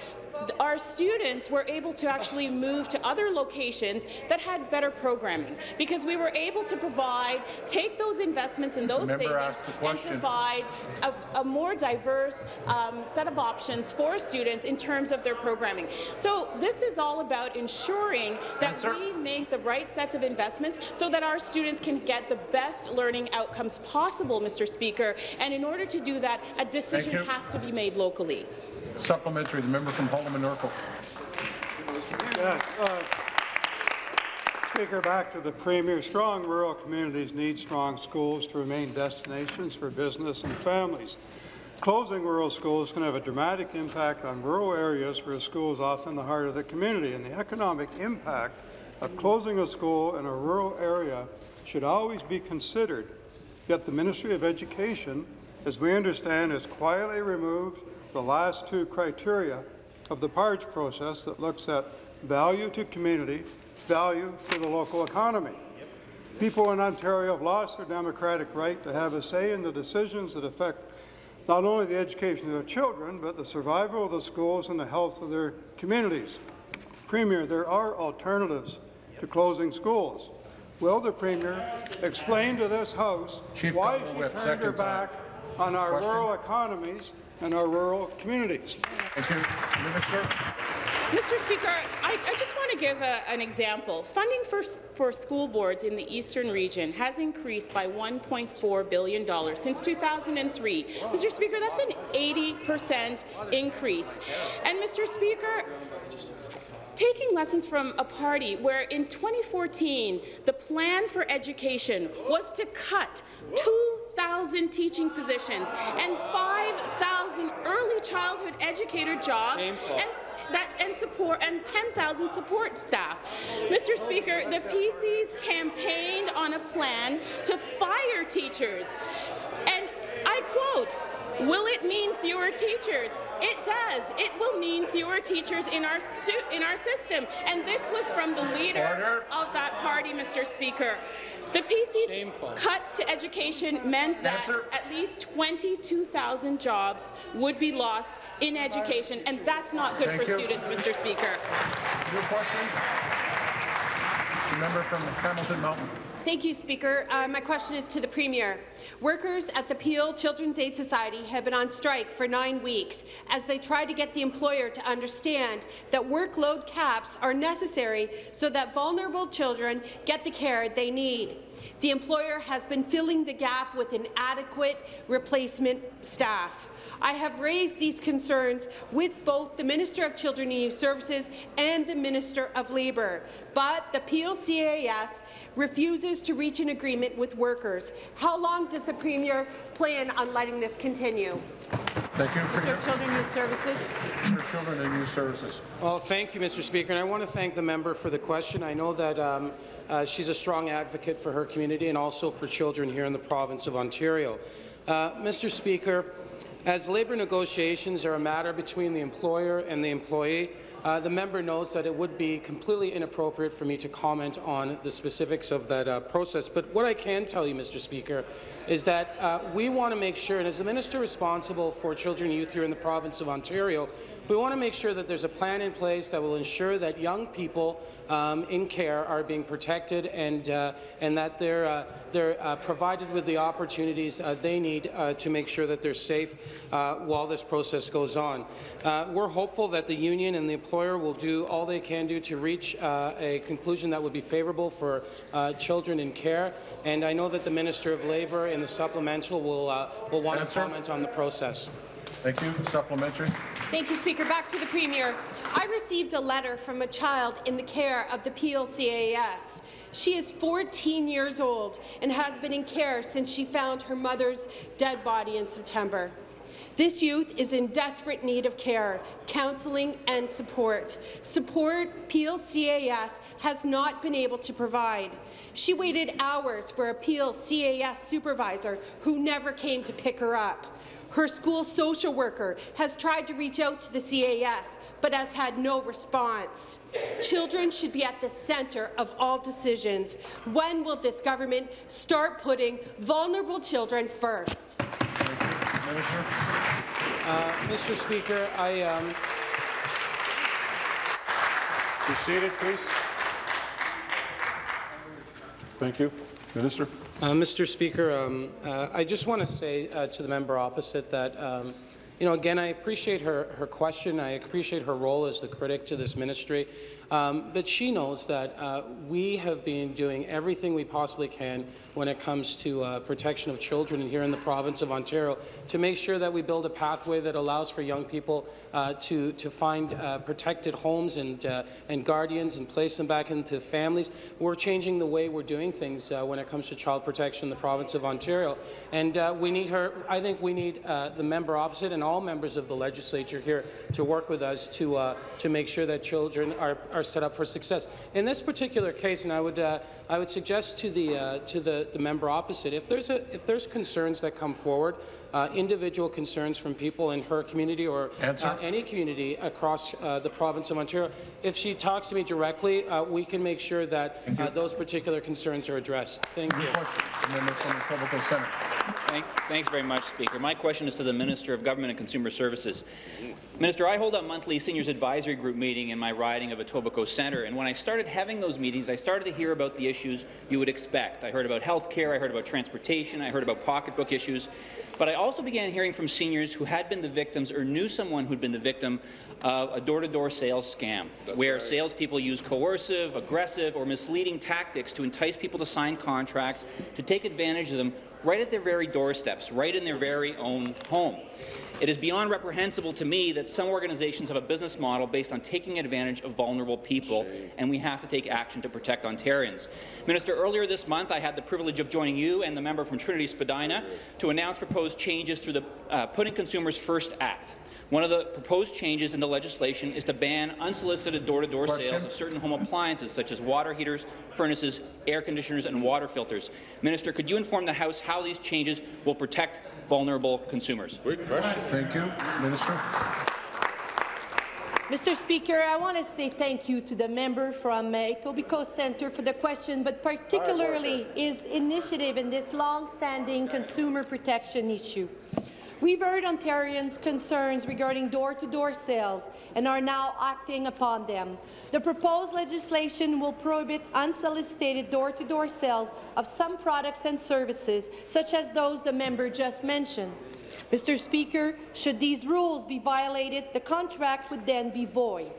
our students were able to actually move to other locations that had better programming because we were able to provide, take those investments in those savings and provide a, a more diverse um, set of options for students in terms of their programming. So this is all about ensuring that we make the right sets of investments so that our students can get the best learning outcomes possible, Mr. Speaker. And in order to do that, a decision has to be made locally. Supplementary, the member from Haldimand Norfolk. Yes, uh, Speaker, back to the Premier. Strong rural communities need strong schools to remain destinations for business and families. Closing rural schools can have a dramatic impact on rural areas where a school is often the heart of the community, and the economic impact of closing a school in a rural area should always be considered. Yet the Ministry of Education, as we understand, has quietly removed the last two criteria of the PARG process that looks at value to community, value to the local economy. People in Ontario have lost their democratic right to have a say in the decisions that affect not only the education of their children, but the survival of the schools and the health of their communities. Premier, there are alternatives to closing schools. Will the Premier explain to this House Chief why she turned her back on our Question. rural economies and our rural communities. Thank you. Minister. Mr. Speaker, I, I just want to give a, an example. Funding for, for school boards in the eastern region has increased by $1.4 billion since 2003. Mr. Speaker, that's an 80% increase. And Mr. Speaker, taking lessons from a party where in 2014 the plan for education was to cut 2,000 teaching positions and 5,000 early childhood educator jobs and that and support and 10,000 support staff. Mr. Speaker, the PCs campaigned on a plan to fire teachers. And I quote, Will it mean fewer teachers? It does. It will mean fewer teachers in our in our system. And this was from the leader Order. of that party, Mr. Speaker. The PC's Shameful. cuts to education meant that Answer. at least 22,000 jobs would be lost in education, and that's not good Thank for you. students, Mr. Speaker. New question. Member from Hamilton Mountain. Thank you, Speaker. Uh, my question is to the Premier. Workers at the Peel Children's Aid Society have been on strike for nine weeks as they try to get the employer to understand that workload caps are necessary so that vulnerable children get the care they need. The employer has been filling the gap with inadequate replacement staff. I have raised these concerns with both the Minister of Children and Youth Services and the Minister of Labour, but the PLCAS refuses to reach an agreement with workers. How long does the Premier plan on letting this continue? Thank you. Minister of Children and Youth Services. For Children and Youth Services. Well, thank you, Mr. Speaker, and I want to thank the member for the question. I know that um, uh, she's a strong advocate for her community and also for children here in the province of Ontario. Uh, Mr. Speaker, as labour negotiations are a matter between the employer and the employee, uh, the member notes that it would be completely inappropriate for me to comment on the specifics of that uh, process. But what I can tell you, Mr. Speaker, is that uh, we want to make sure, and as the minister responsible for children and youth here in the province of Ontario, we want to make sure that there's a plan in place that will ensure that young people um, in care are being protected and, uh, and that they're, uh, they're uh, provided with the opportunities they need to make sure that they're safe while this process goes on. we're hopeful that the union and the employer will do all they can do to reach uh, a conclusion that would be favourable for uh, children in care, and I know that the Minister of Labour in the supplemental will, uh, will want to comment on the process. Thank you. Supplementary. Thank you, Speaker. Back to the Premier. I received a letter from a child in the care of the PLCAS. She is 14 years old and has been in care since she found her mother's dead body in September. This youth is in desperate need of care, counselling and support. Support PLCAS has not been able to provide. She waited hours for a PLCAS supervisor who never came to pick her up. Her school social worker has tried to reach out to the CAS, but has had no response. Children should be at the centre of all decisions. When will this government start putting vulnerable children first? Uh, Mr. Speaker, I. Um... Be seated, please. Thank you. Minister. Uh, Mr. Speaker, um, uh, I just want to say uh, to the member opposite that, um, you know, again, I appreciate her, her question. I appreciate her role as the critic to this ministry. Um, but she knows that uh, we have been doing everything we possibly can when it comes to uh, protection of children here in the province of Ontario to make sure that we build a pathway that allows for young people uh, to, to find uh, protected homes and, uh, and guardians and place them back into families. We're changing the way we're doing things uh, when it comes to child protection in the province of Ontario. And we need her, I think we need the member opposite and all members of the legislature here to work with us to, to make sure that children are, are are set up for success. In this particular case, and I would uh, I would suggest to the uh, to the, the member opposite, if there's a if there's concerns that come forward, uh, individual concerns from people in her community or uh, any community across uh, the province of Ontario, if she talks to me directly, uh, we can make sure that those particular concerns are addressed. Thank you. Thank, thanks very much, Speaker. My question is to the Minister of Government and Consumer Services. Minister, I hold a monthly Seniors Advisory Group meeting in my riding of Etobicoke Centre, and when I started having those meetings, I started to hear about the issues you would expect. I heard about health care, I heard about transportation, I heard about pocketbook issues, but I also began hearing from seniors who had been the victims or knew someone who'd been the victim of a door-to-door -door sales scam, That's where right. salespeople use coercive, aggressive, or misleading tactics to entice people to sign contracts, to take advantage of them right at their very doorsteps, right in their very own home. It is beyond reprehensible to me that some organizations have a business model based on taking advantage of vulnerable people, and we have to take action to protect Ontarians. Minister, earlier this month, I had the privilege of joining you and the member from Trinity Spadina to announce proposed changes through the uh, Putting Consumers First Act. One of the proposed changes in the legislation is to ban unsolicited door-to-door -door sales of certain home appliances, such as water heaters, furnaces, air conditioners, and water filters. Minister, could you inform the House how these changes will protect vulnerable consumers? Great question. Thank you. Minister. Mr. Speaker, I want to say thank you to the member from uh, Etobicoke Centre for the question, but particularly his initiative in this long-standing consumer protection issue. We've heard Ontarians' concerns regarding door-to-door sales and are now acting upon them. The proposed legislation will prohibit unsolicited door-to-door sales of some products and services, such as those the member just mentioned. Mr. Speaker, should these rules be violated, the contract would then be void.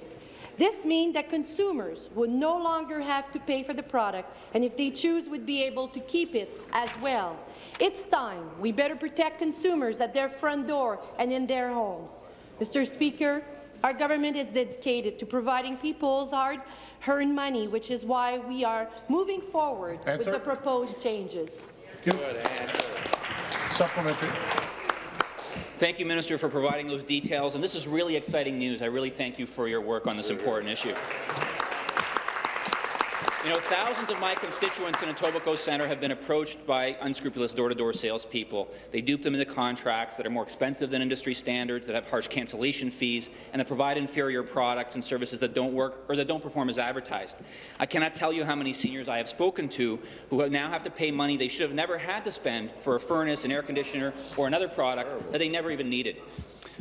This means that consumers would no longer have to pay for the product, and if they choose, would be able to keep it as well. It's time we better protect consumers at their front door and in their homes. Mr. Speaker, our government is dedicated to providing people's hard-earned money, which is why we are moving forward Answer. with the proposed changes. Good answer. Supplementary. Thank you, Minister, for providing those details. And this is really exciting news. I really thank you for your work on this important issue. You know, thousands of my constituents in Etobicoke Centre have been approached by unscrupulous door-to-door salespeople. They dupe them into contracts that are more expensive than industry standards, that have harsh cancellation fees, and that provide inferior products and services that don't work or that don't perform as advertised. I cannot tell you how many seniors I have spoken to who now have to pay money they should have never had to spend for a furnace, an air conditioner, or another product that they never even needed.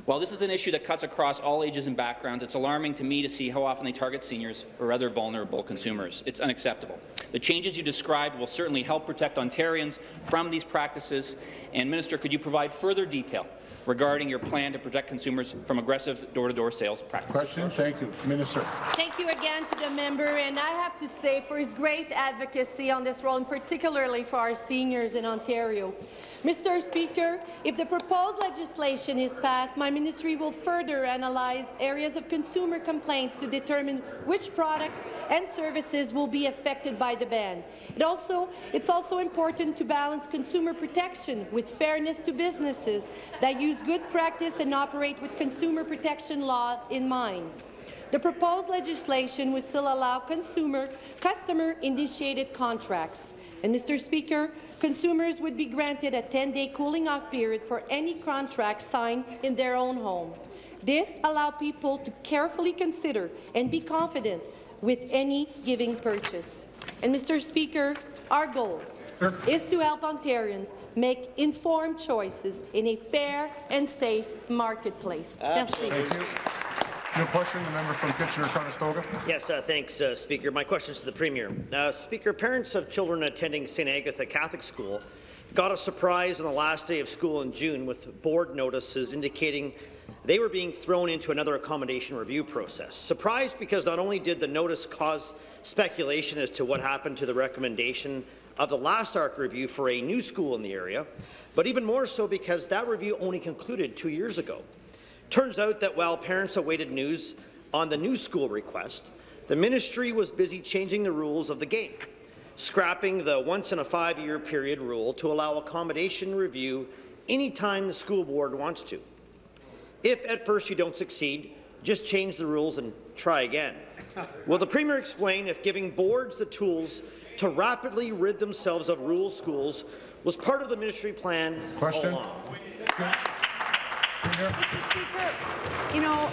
While this is an issue that cuts across all ages and backgrounds, it's alarming to me to see how often they target seniors or other vulnerable consumers. It's unacceptable. The changes you described will certainly help protect Ontarians from these practices. And, Minister, could you provide further detail regarding your plan to protect consumers from aggressive door-to-door sales practices? Question. Thank you. Minister. Thank you again to the member, and I have to say for his great advocacy on this role, and particularly for our seniors in Ontario. Mr. Speaker, if the proposed legislation is passed, my ministry will further analyze areas of consumer complaints to determine which products and services will be affected by the ban. It also, it's also important to balance consumer protection with fairness to businesses that use good practice and operate with consumer protection law in mind. The proposed legislation will still allow consumer customer-initiated contracts. And, Mr. Speaker, consumers would be granted a 10-day cooling-off period for any contract signed in their own home. This allows people to carefully consider and be confident with any giving purchase. And, Mr. Speaker, our goal is to help Ontarians make informed choices in a fair and safe marketplace. Merci. New question, the member from Kitchener-Conestoga. Yes, uh, thanks, uh, Speaker. My question is to the Premier. Uh, Speaker, parents of children attending St. Agatha Catholic School got a surprise on the last day of school in June with board notices indicating they were being thrown into another accommodation review process. Surprised because not only did the notice cause speculation as to what happened to the recommendation of the last ARC review for a new school in the area, but even more so because that review only concluded two years ago. Turns out that while parents awaited news on the new school request, the ministry was busy changing the rules of the game, scrapping the once-in-a-five-year period rule to allow accommodation review anytime the school board wants to. If at first you don't succeed, just change the rules and try again. Will the Premier explain if giving boards the tools to rapidly rid themselves of rural schools was part of the ministry plan Question. all along? Mr. Speaker, you know,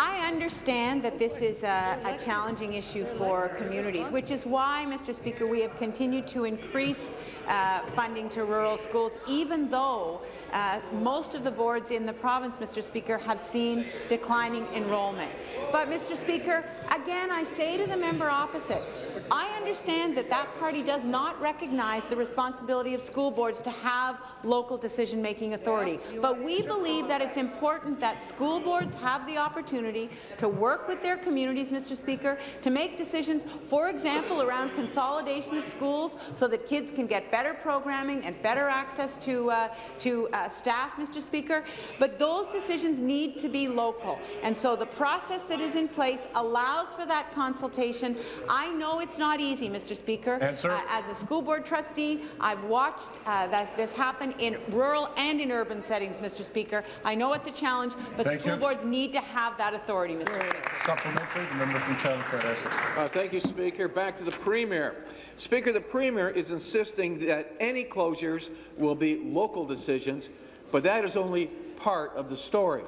I understand that this is a, a, challenging issue for communities, which is why, Mr. Speaker, we have continued to increase uh, funding to rural schools, even though uh, most of the boards in the province, Mr. Speaker, have seen declining enrollment. But, Mr. Speaker, again, I say to the member opposite, I understand that that party does not recognize the responsibility of school boards to have local decision-making authority. But we believe that it's important that school boards have the opportunity to work with their communities, Mr. Speaker, to make decisions, for example, around consolidation of schools so that kids can get better programming and better access to, uh, to uh, staff, Mr. Speaker. But those decisions need to be local. And so the process that is in place allows for that consultation. I know it's not easy, Mr. Speaker. Uh, as a school board trustee, I've watched uh, that, this happen in rural and in urban settings, Mr. Speaker. I know it's a challenge, but Thank school you. boards need to have that authority, Mr. Speaker. Supplementary, the member from Chandler, Essex. Uh, thank you, Speaker. Back to the Premier. Speaker, the Premier is insisting that any closures will be local decisions, but that is only part of the story.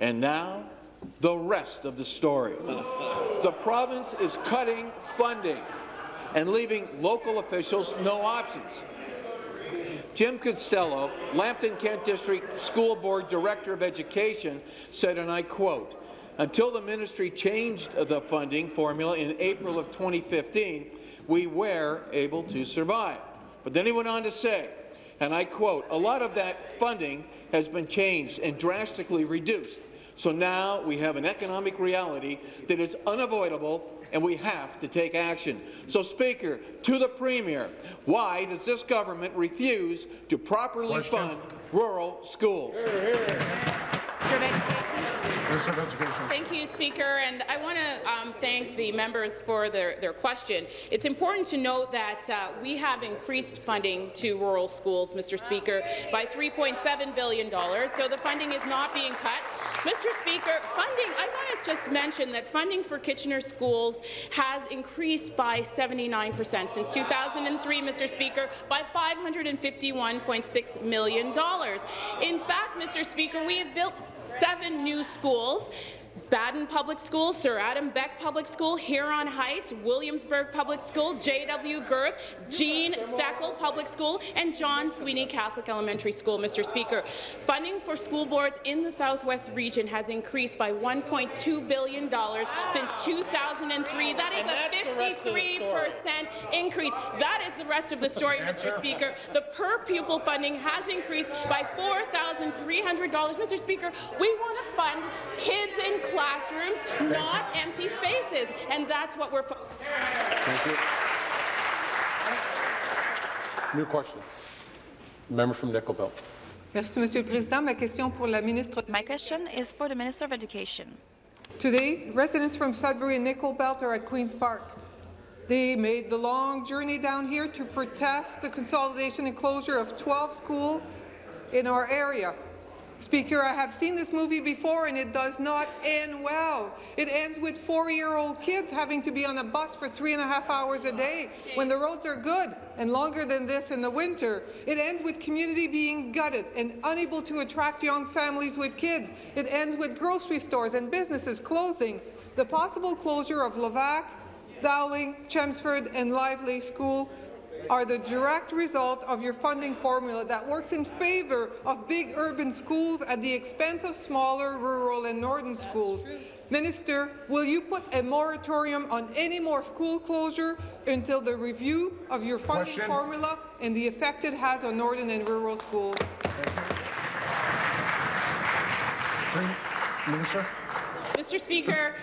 And now, the rest of the story. The province is cutting funding and leaving local officials no options. Jim Costello, Lambton Kent District School Board Director of Education, said, and I quote, until the ministry changed the funding formula in April of 2015, we were able to survive. But then he went on to say, and I quote, a lot of that funding has been changed and drastically reduced. So now we have an economic reality that is unavoidable and we have to take action. So, Speaker, to the Premier, why does this government refuse to properly Question. fund rural schools? Minister of Education. Thank you, Speaker, and I want to um, thank the members for their, their question. It's important to note that uh, we have increased funding to rural schools, Mr. Speaker, by $3.7 billion, so the funding is not being cut. Mr. Speaker, funding, I want to just mention that funding for Kitchener schools has increased by 79% since 2003, Mr. Speaker, by $551.6 million. In fact, Mr. Speaker, we have built seven new schools schools Baden Public School, Sir Adam Beck Public School, Huron Heights, Williamsburg Public School, J.W. Gerth, Jean Steckel Public School, and John Sweeney Catholic Elementary School, Mr. Speaker. Funding for school boards in the Southwest region has increased by $1.2 billion since 2003. That is a 53% increase. That is the rest of the story, Mr. Speaker. The per pupil funding has increased by $4,300. Mr. Speaker, we want to fund kids in classrooms, not empty spaces, and that's what we're. Thank you. New question. Member from Nickel Belt. Merci, Monsieur le Président. Ma question pour la ministre. My question is for the Minister of Education. Today, residents from Sudbury and Nickel Belt are at Queen's Park. They made the long journey down here to protest the consolidation and closure of 12 schools in our area. Speaker, I have seen this movie before and it does not end well. It ends with four-year-old kids having to be on a bus for three and a half hours a day when the roads are good and longer than this in the winter. It ends with community being gutted and unable to attract young families with kids. It ends with grocery stores and businesses closing. The possible closure of Levack, Dowling, Chelmsford and Lively School are the direct result of your funding formula that works in favour of big urban schools at the expense of smaller rural and northern schools. Minister, will you put a moratorium on any more school closure until the review of your funding Question. formula and the effect it has on northern and rural schools? Minister. Mr. Speaker,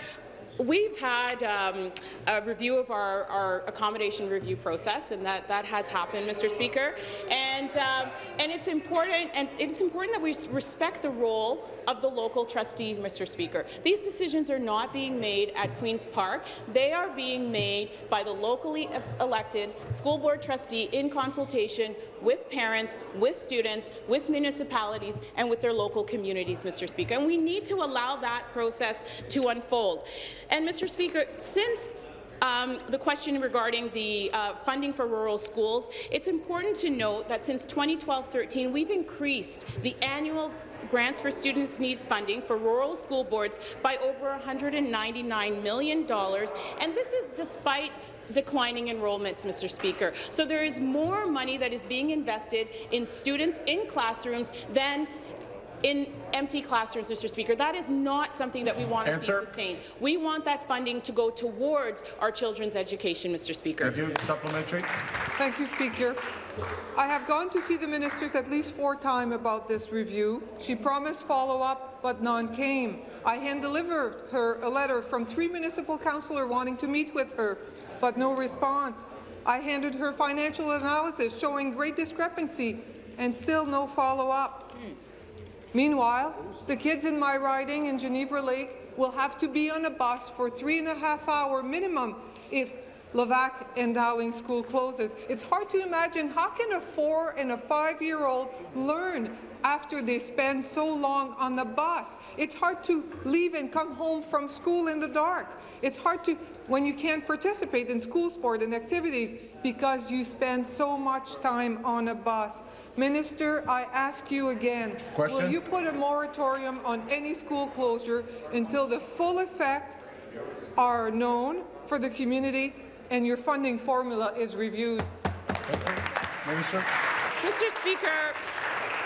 We've had um, a review of our, our, accommodation review process, and that, that has happened, Mr. Speaker. And um, and it's important, and it's important that we respect the role of the local trustees, Mr. Speaker. These decisions are not being made at Queens Park; they are being made by the locally elected school board trustee in consultation with parents, with students, with municipalities, and with their local communities, Mr. Speaker. And we need to allow that process to unfold. And, Mr. Speaker, since um, the question regarding the uh, funding for rural schools, it's important to note that since 2012-13, we've increased the annual grants for students' needs funding for rural school boards by over $199 million, and this is despite declining enrollments, Mr. Speaker. So there is more money that is being invested in students in classrooms than in empty classrooms, Mr. Speaker. That is not something that we want to see sustained. We want that funding to go towards our children's education, Mr. Speaker. Thank you. Supplementary. Thank you, Speaker. I have gone to see the ministers at least four times about this review. She promised follow-up, but none came. I hand-delivered her a letter from three municipal councillors wanting to meet with her, but no response. I handed her financial analysis showing great discrepancy, and still no follow-up. Meanwhile, the kids in my riding in Geneva Lake will have to be on a bus for three and a half hour minimum if Levack and Dowling School closes. It's hard to imagine how can a four and a five-year-old learn after they spend so long on the bus. It's hard to leave and come home from school in the dark. It's hard to when you can't participate in school sport and activities because you spend so much time on a bus. Minister, I ask you again, Question? will you put a moratorium on any school closure until the full effect are known for the community and your funding formula is reviewed? Minister. Mr. Speaker,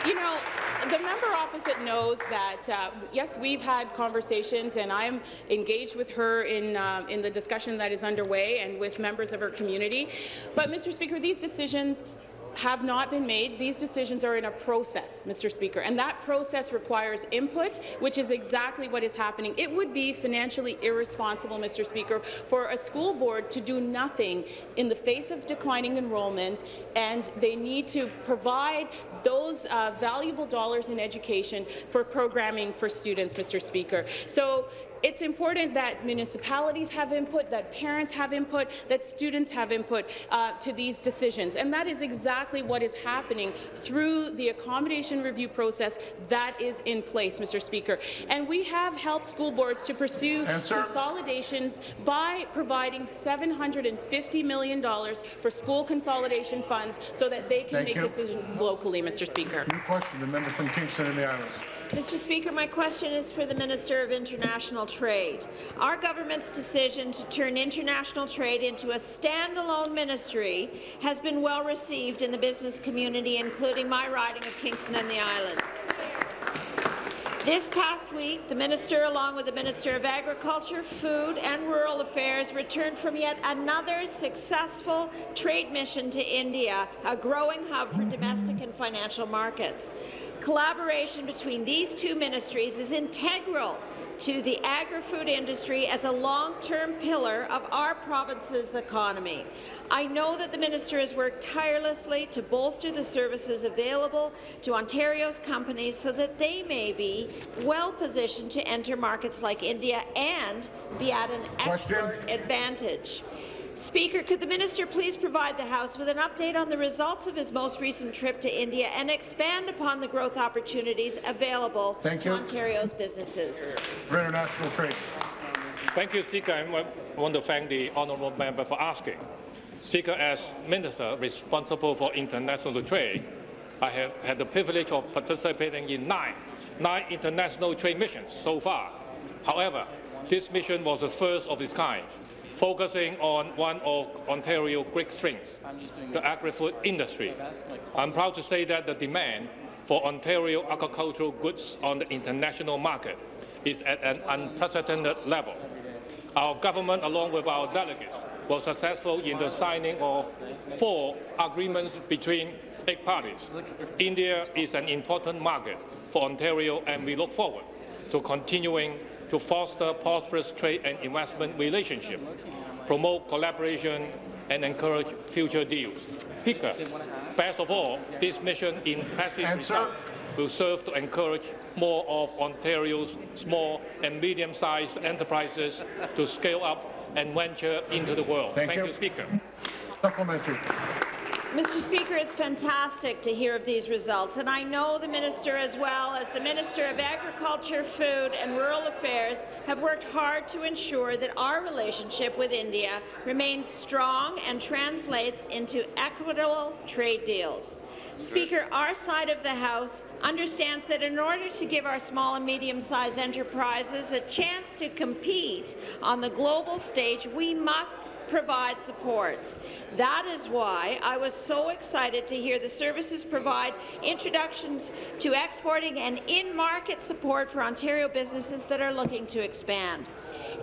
you know, the member opposite knows that, uh, yes, we've had conversations, and I'm engaged with her in, um, in the discussion that is underway and with members of her community. But, Mr. Speaker, these decisions have not been made. These decisions are in a process, Mr. Speaker, and that process requires input, which is exactly what is happening. It would be financially irresponsible, Mr. Speaker, for a school board to do nothing in the face of declining enrollment, and they need to provide those uh, valuable dollars in education for programming for students, Mr. Speaker. So it's important that municipalities have input, that parents have input, that students have input uh, to these decisions. And that is exactly what is happening through the accommodation review process that is in place, Mr. Speaker. And we have helped school boards to pursue Answer. consolidations by providing $750 million for school consolidation funds so that they can Thank make you. decisions locally, Mr. Speaker. New question, the member from Kingston and the Islands. Mr. Speaker, my question is for the Minister of International Trade. Our government's decision to turn international trade into a standalone ministry has been well received in the business community, including my riding of Kingston and the Islands. This past week, the minister, along with the Minister of Agriculture, Food and Rural Affairs, returned from yet another successful trade mission to India, a growing hub for domestic and financial markets. Collaboration between these two ministries is integral to the agri-food industry as a long-term pillar of our province's economy. I know that the minister has worked tirelessly to bolster the services available to Ontario's companies so that they may be well positioned to enter markets like India and be at an export advantage. Speaker, could the minister please provide the House with an update on the results of his most recent trip to India and expand upon the growth opportunities available Thank to you. Ontario's businesses? For international trade. Thank you, Speaker. I want to thank the honourable member for asking. Speaker, as Minister responsible for international trade, I have had the privilege of participating in nine, nine international trade missions so far. However, this mission was the first of its kind, focusing on one of Ontario's great strengths, the agri-food industry. I'm proud to say that the demand for Ontario agricultural goods on the international market is at an unprecedented level. Our government, along with our delegates, was successful in the signing of four agreements between eight parties. India is an important market for Ontario, and we look forward to continuing to foster prosperous trade and investment relationship, promote collaboration, and encourage future deals. Speaker, best of all, this mission impressive result will serve to encourage more of Ontario's small and medium-sized enterprises to scale up and venture into the world. Thank you. Speaker. Supplementary. Mr. Speaker, it's fantastic to hear of these results, and I know the minister, as well as the Minister of Agriculture, Food and Rural Affairs, have worked hard to ensure that our relationship with India remains strong and translates into equitable trade deals. Speaker, our side of the House understands that in order to give our small and medium-sized enterprises a chance to compete on the global stage, we must provide supports. That is why I was so excited to hear the services provide introductions to exporting and in-market support for Ontario businesses that are looking to expand.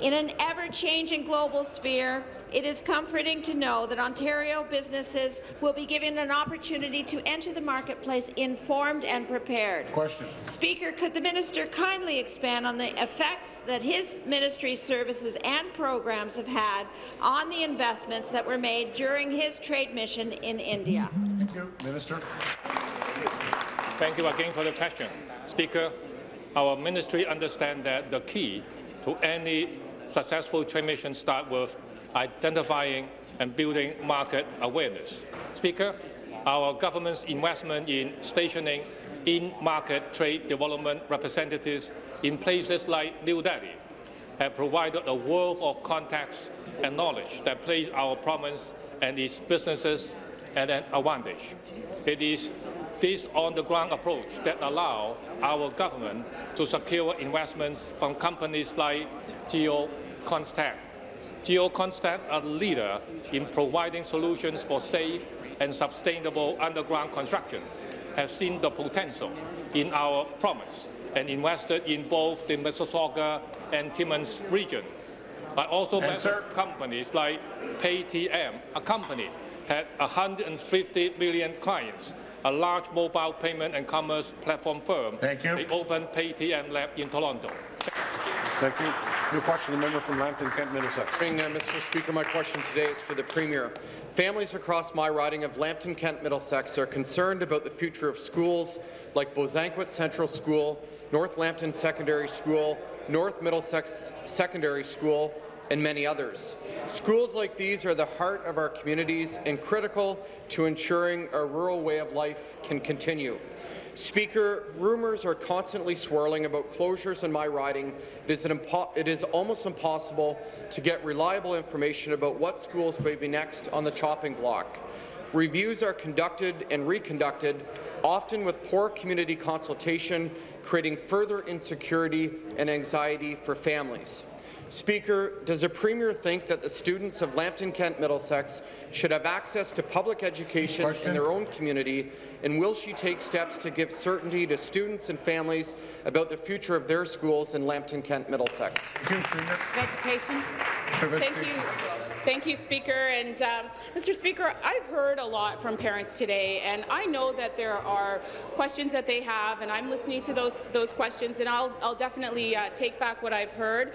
In an ever-changing global sphere, it is comforting to know that Ontario businesses will be given an opportunity to enter the marketplace informed and prepared. Question. Speaker, could the minister kindly expand on the effects that his ministry's services and programs have had on the investments that were made during his trade mission in India? Thank you. Minister. Thank you again for the question. Speaker, our ministry understands that the key to any successful trade mission starts with identifying and building market awareness. Speaker, our government's investment in stationing in-market trade development representatives in places like New Delhi have provided a wealth of contacts and knowledge that place our province and its businesses at an advantage. It is this on-the-ground approach that allows our government to secure investments from companies like. GeoContact are the leader in providing solutions for safe and sustainable underground construction, has seen the potential in our province and invested in both the Mississauga and Timmins region. I also met companies like PayTM, a company had 150 million clients, a large mobile payment and commerce platform firm. Thank you. They opened PayTM Lab in Toronto. Thank you. New question, the member from Lambton, Kent, Middlesex. Morning, uh, Mr. Speaker. My question today is for the Premier. Families across my riding of Lambton, Kent, Middlesex are concerned about the future of schools like Bosanquet Central School, North Lambton Secondary School, North Middlesex Secondary School, and many others. Schools like these are the heart of our communities and critical to ensuring our rural way of life can continue. Speaker, rumours are constantly swirling about closures in my riding. It is, it is almost impossible to get reliable information about what schools may be next on the chopping block. Reviews are conducted and reconducted, often with poor community consultation, creating further insecurity and anxiety for families. Speaker, does the Premier think that the students of Lambton Kent Middlesex should have access to public education Question. in their own community, and will she take steps to give certainty to students and families about the future of their schools in Lambton Kent Middlesex? Education. Thank you. Thank you, Speaker. And um, Mr. Speaker, I've heard a lot from parents today, and I know that there are questions that they have, and I'm listening to those those questions, and I'll I'll definitely uh, take back what I've heard.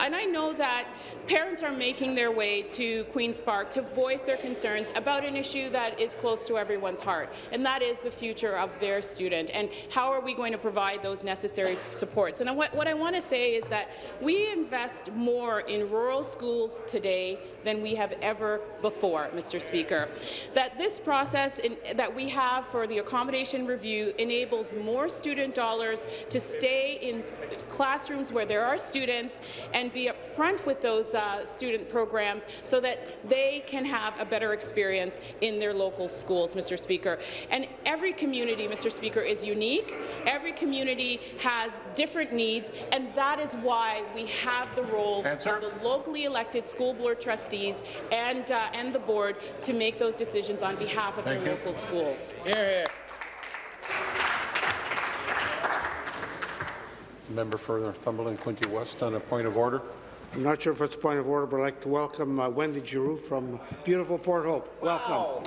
And I know that parents are making their way to Queens Park to voice their concerns about an issue that is close to everyone's heart, and that is the future of their student, and how are we going to provide those necessary supports. And what, what I want to say is that we invest more in rural schools today than we have ever before, Mr. Speaker. That this process in, that we have for the accommodation review enables more student dollars to stay in classrooms where there are students and be upfront with those uh, student programs so that they can have a better experience in their local schools, Mr. Speaker. And every community, Mr. Speaker, is unique. Every community has different needs, and that is why we have the role of the locally elected school board trustees and, uh, and the board to make those decisions on behalf of Thank their you. local schools. Member for Northumberland, Quinte West, on a point of order. I'm not sure if it's a point of order, but I'd like to welcome uh, Wendy Giroux from beautiful Port Hope. Welcome.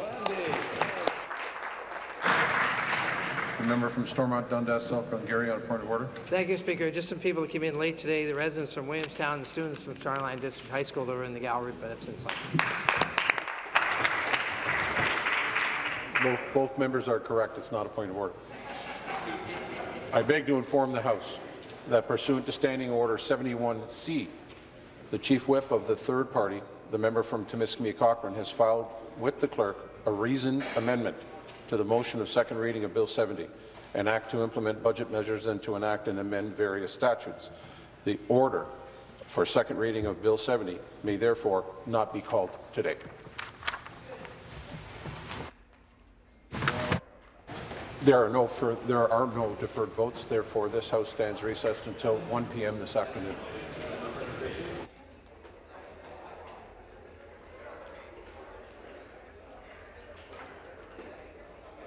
The member from Stormont, Dundas, South Glengarry, on a point of order. Thank you, Speaker. Just some people that came in late today, the residents from Williamstown, the students from Char-Lan District High School that were in the gallery, but have since left. Both, both members are correct. It's not a point of order. I beg to inform the House that pursuant to Standing Order 71C, the Chief Whip of the third party, the member from Timiskaming Cochrane, has filed with the clerk a reasoned amendment to the motion of second reading of Bill 70, an act to implement budget measures and to enact and amend various statutes. The order for second reading of Bill 70 may therefore not be called today. There are no there are no deferred votes. Therefore, this House stands recessed until 1 p.m. this afternoon.